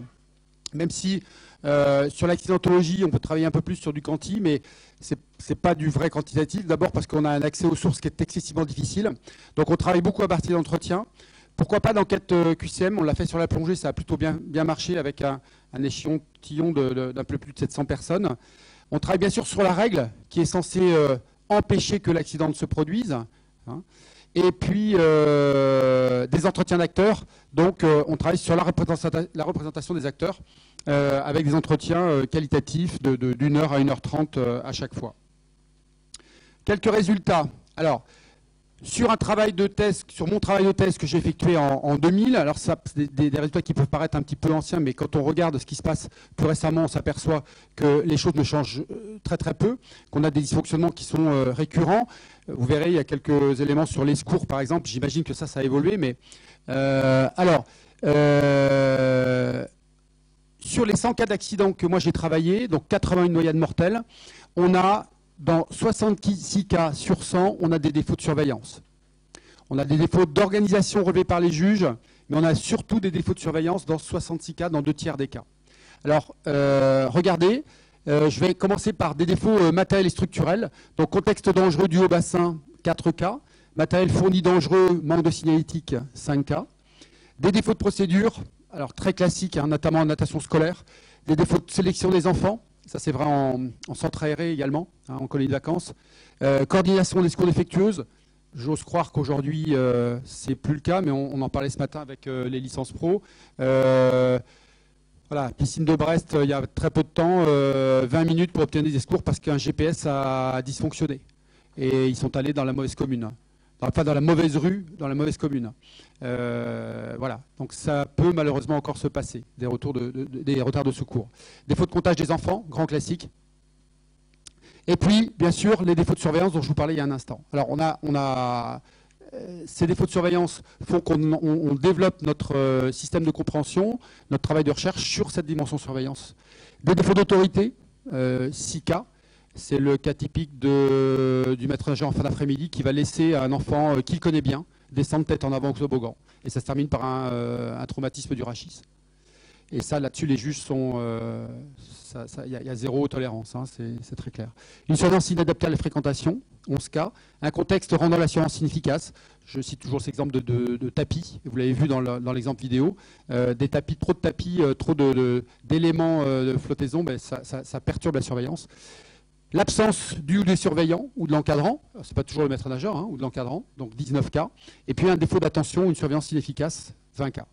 Même si sur l'accidentologie, on peut travailler un peu plus sur du quanti, mais ce n'est pas du vrai quantitatif. D'abord parce qu'on a un accès aux sources qui est excessivement difficile. Donc on travaille beaucoup à partir d'entretien. Pourquoi pas d'enquête QCM On l'a fait sur la plongée, ça a plutôt bien, marché avec un, échantillon d'un peu plus de 700 personnes. On travaille bien sûr sur la règle qui est censée euh, empêcher que l'accident ne se produise. Hein. Et puis euh, des entretiens d'acteurs. Donc euh, on travaille sur la, représentation des acteurs avec des entretiens qualitatifs de, d'une heure à une heure trente à chaque fois. Quelques résultats. Alors, sur un travail de test, sur mon travail de test que j'ai effectué en, 2000, alors des, résultats qui peuvent paraître un petit peu anciens, mais quand on regarde ce qui se passe plus récemment, on s'aperçoit que les choses ne changent euh, très très peu, qu'on a des dysfonctionnements qui sont euh, récurrents. Vous verrez, il y a quelques éléments sur les secours, par exemple. J'imagine que ça, ça a évolué, mais euh, alors. sur les 100 cas d'accident que moi j'ai travaillé, donc 81 noyades mortelles, on a dans 66 cas sur 100, on a des défauts de surveillance. On a des défauts d'organisation relevés par les juges, mais on a surtout des défauts de surveillance dans 66 cas, dans deux tiers des cas. Alors, euh, regardez, euh, je vais commencer par des défauts euh, matériels et structurels. Donc, contexte dangereux du haut bassin, 4 cas. Matériel fourni dangereux, manque de signalétique, 5 cas. Des défauts de procédure, alors très classiques, hein, notamment en natation scolaire. Des défauts de sélection des enfants, ça, c'est vrai en, centre aéré également, hein, en colonie de vacances. Euh, coordination des secours défectueuses. J'ose croire qu'aujourd'hui, euh, ce n'est plus le cas, mais on, en parlait ce matin avec euh, les licences pro. voilà, piscine de Brest, il y a très peu de temps, 20 minutes pour obtenir des secours parce qu'un GPS a dysfonctionné. Et ils sont allés dans la mauvaise commune enfin dans la mauvaise rue, dans la mauvaise commune. Euh, voilà, donc ça peut malheureusement encore se passer, des, de, des retards de secours. Défauts de comptage des enfants, grand classique. Et puis, bien sûr, les défauts de surveillance dont je vous parlais il y a un instant. Alors, on a, euh, ces défauts de surveillance font qu'on développe notre euh, système de compréhension, notre travail de recherche sur cette dimension surveillance. Des défauts d'autorité, 6 cas, c'est le cas typique du maître nageur en fin d'après-midi qui va laisser un enfant euh, qu'il connaît bien descendre tête en avant au toboggan. Et ça se termine par un, euh, traumatisme du rachis. Et ça, là-dessus, les juges sont. Euh, il y, a zéro tolérance, hein, c'est très clair. Une surveillance inadaptée à la fréquentation, 11 cas. Un contexte rendant l'assurance inefficace. Je cite toujours cet exemple de, tapis, vous l'avez vu dans l'exemple vidéo. des tapis, trop de tapis, trop d'éléments de, flottaison, ben, ça, perturbe la surveillance. L'absence du ou des surveillants ou de l'encadrant, c'est pas toujours le maître nageur, hein, ou de l'encadrant, donc 19 cas. Et puis un défaut d'attention, une surveillance inefficace, 20 cas.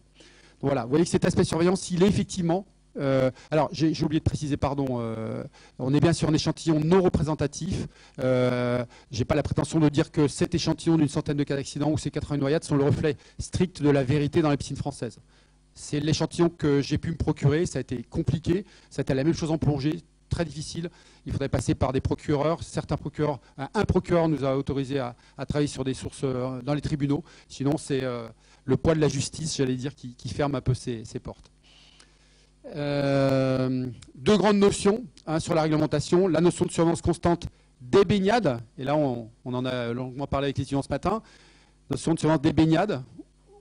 voilà, vous voyez que cet aspect surveillance, il est effectivement. Euh, alors, j'ai oublié de préciser, pardon, euh, on est bien sur un échantillon non représentatif. Euh, je n'ai pas la prétention de dire que cet échantillon d'une centaine de cas d'accident ou ces 80 noyades sont le reflet strict de la vérité dans les piscines françaises. C'est l'échantillon que j'ai pu me procurer, ça a été compliqué, ça a été la même chose en plongée, très difficile. Il faudrait passer par des procureurs. Certains procureurs, un procureur nous a autorisé à, travailler sur des sources euh, dans les tribunaux. Sinon, c'est euh, le poids de la justice, j'allais dire, qui, ferme un peu ces, portes. Euh, deux grandes notions hein, sur la réglementation. La notion de surveillance constante des baignades, et là on, on en a longuement parlé avec les étudiants ce matin, notion de surveillance des baignades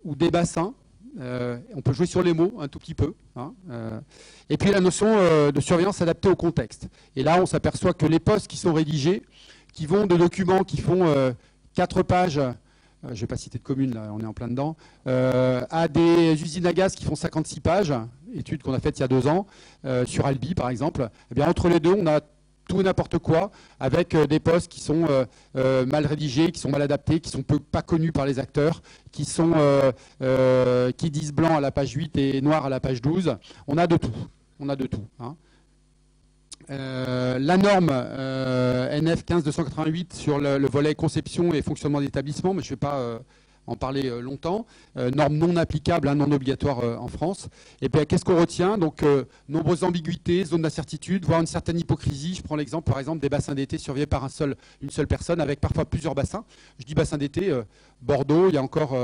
ou des bassins. Euh, on peut jouer sur les mots un tout petit peu. Hein, euh. et puis la notion euh, de surveillance adaptée au contexte. Et là, on s'aperçoit que les postes qui sont rédigés, qui vont de documents qui font 4 pages, je ne vais pas citer de commune, là, on est en plein dedans, à des usines à gaz qui font 56 pages, étude qu'on a faite il y a deux ans, sur Albi par exemple, eh bien, entre les deux, on a tout et n'importe quoi, avec euh, des postes qui sont euh, euh, mal rédigés, qui sont mal adaptés, qui sont peu, pas connus par les acteurs, qui, sont, qui disent blanc à la page 8 et noir à la page 12. On a de tout. On a de tout. Hein. la norme NF 15288 sur le, le, volet conception et fonctionnement d'établissement, mais je ne vais pas en parler euh, longtemps. Euh, normes non applicables, hein, non obligatoires euh, en France. Et puis qu'est-ce qu'on retient? Donc nombreuses ambiguïtés, zones d'incertitude, voire une certaine hypocrisie. Je prends l'exemple par exemple des bassins d'été surveillés par une seule personne, avec parfois plusieurs bassins. Je dis bassin d'été, Bordeaux, il y a encore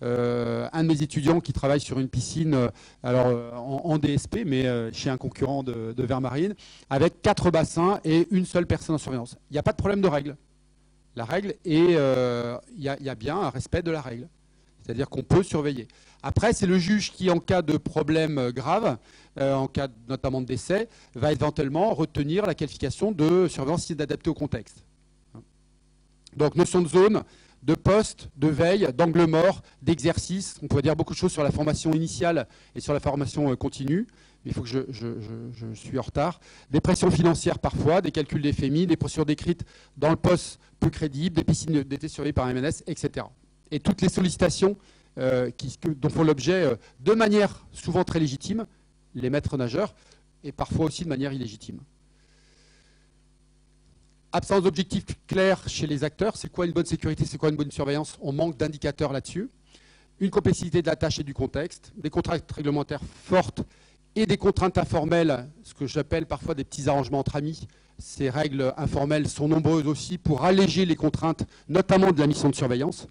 un de mes étudiants qui travaille sur une piscine, alors en, DSP, mais chez un concurrent de, de Vermarine, avec quatre bassins et une seule personne en surveillance. Il n'y a pas de problème de règle la règle et euh, il y, a bien un respect de la règle. C'est-à-dire qu'on peut surveiller. Après, c'est le juge qui, en cas de problème grave, euh, en cas notamment de décès, va éventuellement retenir la qualification de surveillance adaptée au contexte. Donc, notion de zone, de poste, de veille, d'angle mort, d'exercice. On pourrait dire beaucoup de choses sur la formation initiale et sur la formation euh, continue il faut que je, je, suis en retard. Des pressions financières parfois, des calculs d'FMI, des procédures décrites dans le poste plus crédible, des piscines d'été surveillées par MNS, etc. Et toutes les sollicitations euh, dont font l'objet, euh, de manière souvent très légitime, les maîtres nageurs, et parfois aussi de manière illégitime. Absence d'objectifs clairs chez les acteurs. C'est quoi une bonne sécurité C'est quoi une bonne surveillance? On manque d'indicateurs là-dessus. Une complexité de la tâche et du contexte. Des contraintes réglementaires fortes et des contraintes informelles, ce que j'appelle parfois des petits arrangements entre amis. Ces règles informelles sont nombreuses aussi pour alléger les contraintes, notamment de la mission de surveillance.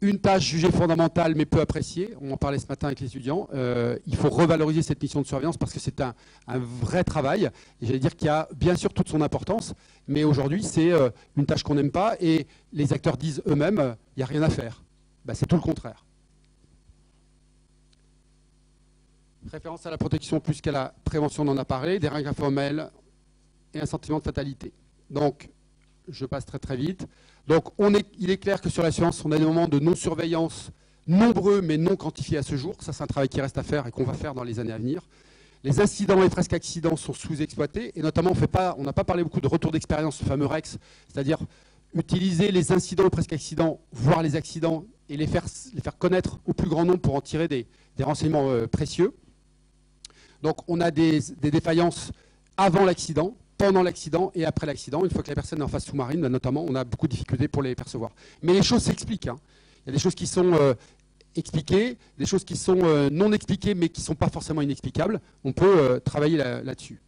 Une tâche jugée fondamentale mais peu appréciée, on en parlait ce matin avec les étudiants, euh, il faut revaloriser cette mission de surveillance parce que c'est un, vrai travail, j'allais dire qu'il y a bien sûr toute son importance, mais aujourd'hui c'est euh, une tâche qu'on n'aime pas, et les acteurs disent eux-mêmes, euh, il n'y a rien à faire. Ben, c'est tout le contraire. Référence à la protection plus qu'à la prévention, on en a parlé, des règles informelles et un sentiment de fatalité. Donc, je passe très très vite. Donc, il est clair que sur l'assurance, on a des moments de non-surveillance nombreux mais non quantifiés à ce jour. Ça, c'est un travail qui reste à faire et qu'on va faire dans les années à venir. Les incidents et presque accidents sont sous-exploités et notamment, on n'a pas parlé beaucoup de retour d'expérience, ce fameux REX, c'est-à-dire utiliser les incidents et presque accidents, voire les accidents, et les faire, connaître au plus grand nombre pour en tirer des, renseignements euh, précieux. Donc on a des, défaillances avant l'accident, pendant l'accident et après l'accident. Une fois que la personne est en phase sous-marine, notamment, on a beaucoup de difficultés pour les percevoir. Mais les choses s'expliquent. Hein. Il y a des choses qui sont euh, expliquées, des choses qui sont euh, non expliquées mais qui ne sont pas forcément inexplicables. On peut euh, travailler là-dessus.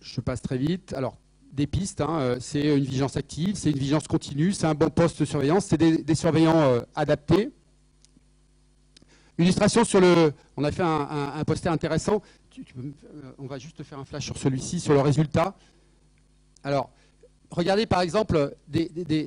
Je passe très vite. Alors, des pistes, hein, c'est une vigilance active, c'est une vigilance continue, c'est un bon poste de surveillance, c'est des, surveillants adaptés. Illustration sur le. On a fait un, poster intéressant. on va juste faire un flash sur celui-ci, sur le résultat. Alors, regardez par exemple,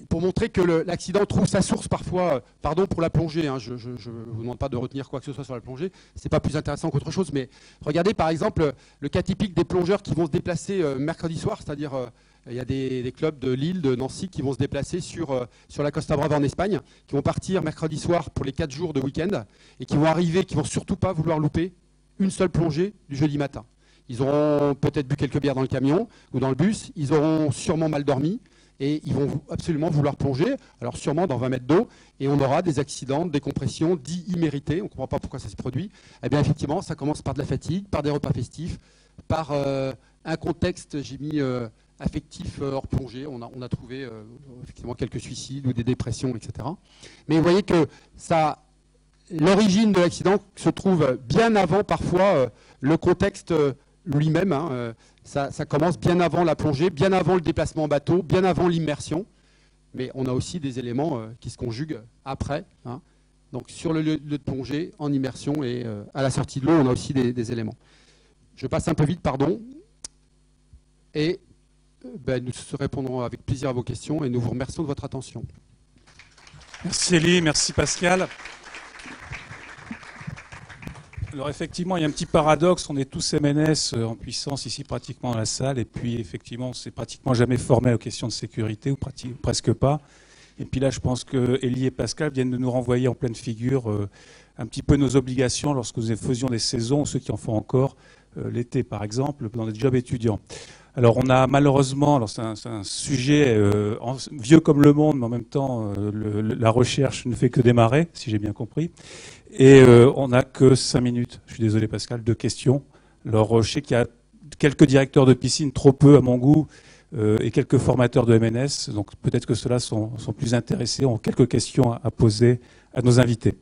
pour montrer que l'accident trouve sa source parfois, pardon pour la plongée, hein, je ne vous demande pas de retenir quoi que ce soit sur la plongée, ce n'est pas plus intéressant qu'autre chose, mais regardez par exemple le cas typique des plongeurs qui vont se déplacer euh, mercredi soir, c'est-à-dire euh, il y a des, clubs de Lille, de Nancy qui vont se déplacer sur, euh, sur la Costa Brava en Espagne, qui vont partir mercredi soir pour les 4 jours de week-end et qui vont arriver, qui vont surtout pas vouloir louper une seule plongée du jeudi matin. Ils auront peut-être bu quelques bières dans le camion ou dans le bus, ils auront sûrement mal dormi et ils vont absolument vouloir plonger, alors sûrement dans 20 mètres d'eau, et on aura des accidents, des compressions dits immérités, on ne comprend pas pourquoi ça se produit. Eh bien effectivement, ça commence par de la fatigue, par des repas festifs, par euh, un contexte, j'ai mis euh, affectif euh, hors plongée. On a, trouvé euh, effectivement quelques suicides ou des dépressions, etc. Mais vous voyez que l'origine de l'accident se trouve bien avant parfois euh, le contexte lui-même. Hein, ça, commence bien avant la plongée, bien avant le déplacement en bateau, bien avant l'immersion. Mais on a aussi des éléments qui se conjuguent après. Hein. Donc sur le lieu de plongée, en immersion et à la sortie de l'eau, on a aussi des, des éléments. Je passe un peu vite, pardon. Et ben, nous répondrons avec plaisir à vos questions et nous vous remercions de votre attention. Merci Elie, merci Pascal. Alors effectivement, il y a un petit paradoxe, on est tous MNS euh, en puissance ici pratiquement dans la salle, et puis effectivement, on s'est pratiquement jamais formé aux questions de sécurité, ou presque pas. Et puis là, je pense que Elie et Pascal viennent de nous renvoyer en pleine figure euh, un petit peu nos obligations lorsque nous faisions des saisons, ceux qui en font encore euh, l'été par exemple, dans des jobs étudiants. Alors on a malheureusement, alors c'est un, sujet euh, vieux comme le monde, mais en même temps la recherche ne fait que démarrer, si j'ai bien compris. Et on n'a que cinq minutes. Je suis désolé Pascal, deux questions. Alors je sais qu'il y a quelques directeurs de piscine, trop peu à mon goût, euh, et quelques formateurs de MNS. Donc peut-être que ceux-là sont, plus intéressés, ont quelques questions à poser à nos invités.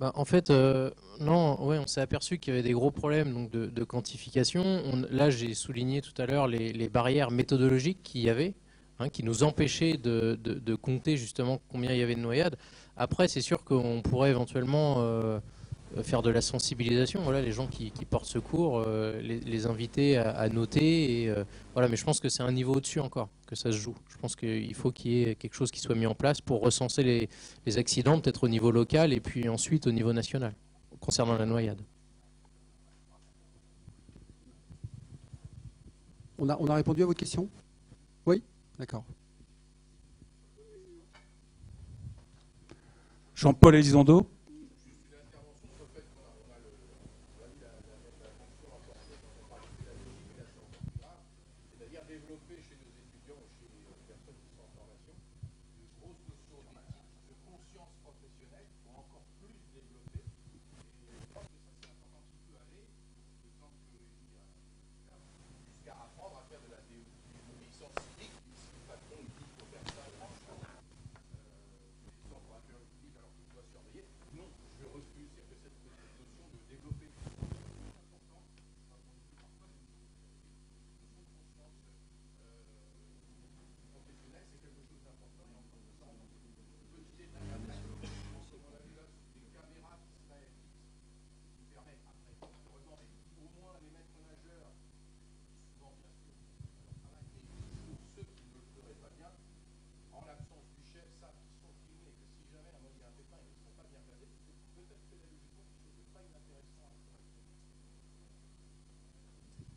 Bah, en fait, euh, non, ouais, on s'est aperçu qu'il y avait des gros problèmes de, quantification. là, j'ai souligné tout à l'heure les, barrières méthodologiques qu'il y avait, hein, qui nous empêchaient de, compter justement combien il y avait de noyades. Après, c'est sûr qu'on pourrait éventuellement euh, faire de la sensibilisation. Voilà, les gens qui, portent secours, euh, les, inviter à, noter. Et, euh, voilà, mais je pense que c'est un niveau au-dessus encore que ça se joue. Je pense qu'il faut qu'il y ait quelque chose qui soit mis en place pour recenser les, accidents, peut-être au niveau local et puis ensuite au niveau national, concernant la noyade. On a, on a répondu à votre question? Oui? D'accord. Jean-Paul Elizondo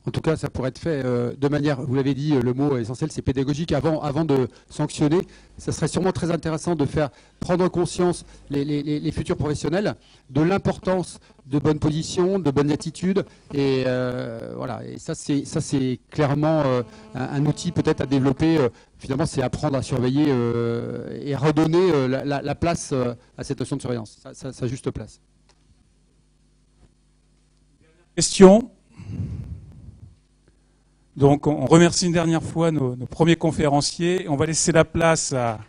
En tout cas, ça pourrait être fait euh, de manière, vous l'avez dit, le mot essentiel, c'est pédagogique. Avant, avant de sanctionner, ça serait sûrement très intéressant de faire prendre conscience les, futurs professionnels de l'importance de bonnes positions, de bonnes attitudes. Et euh, voilà. Et ça, c'est ça, c'est clairement euh, un, outil peut-être à développer. finalement, c'est apprendre à surveiller et redonner la, place à cette notion de surveillance, sa juste place. Question? Donc on remercie une dernière fois nos, premiers conférenciers. On va laisser la place à,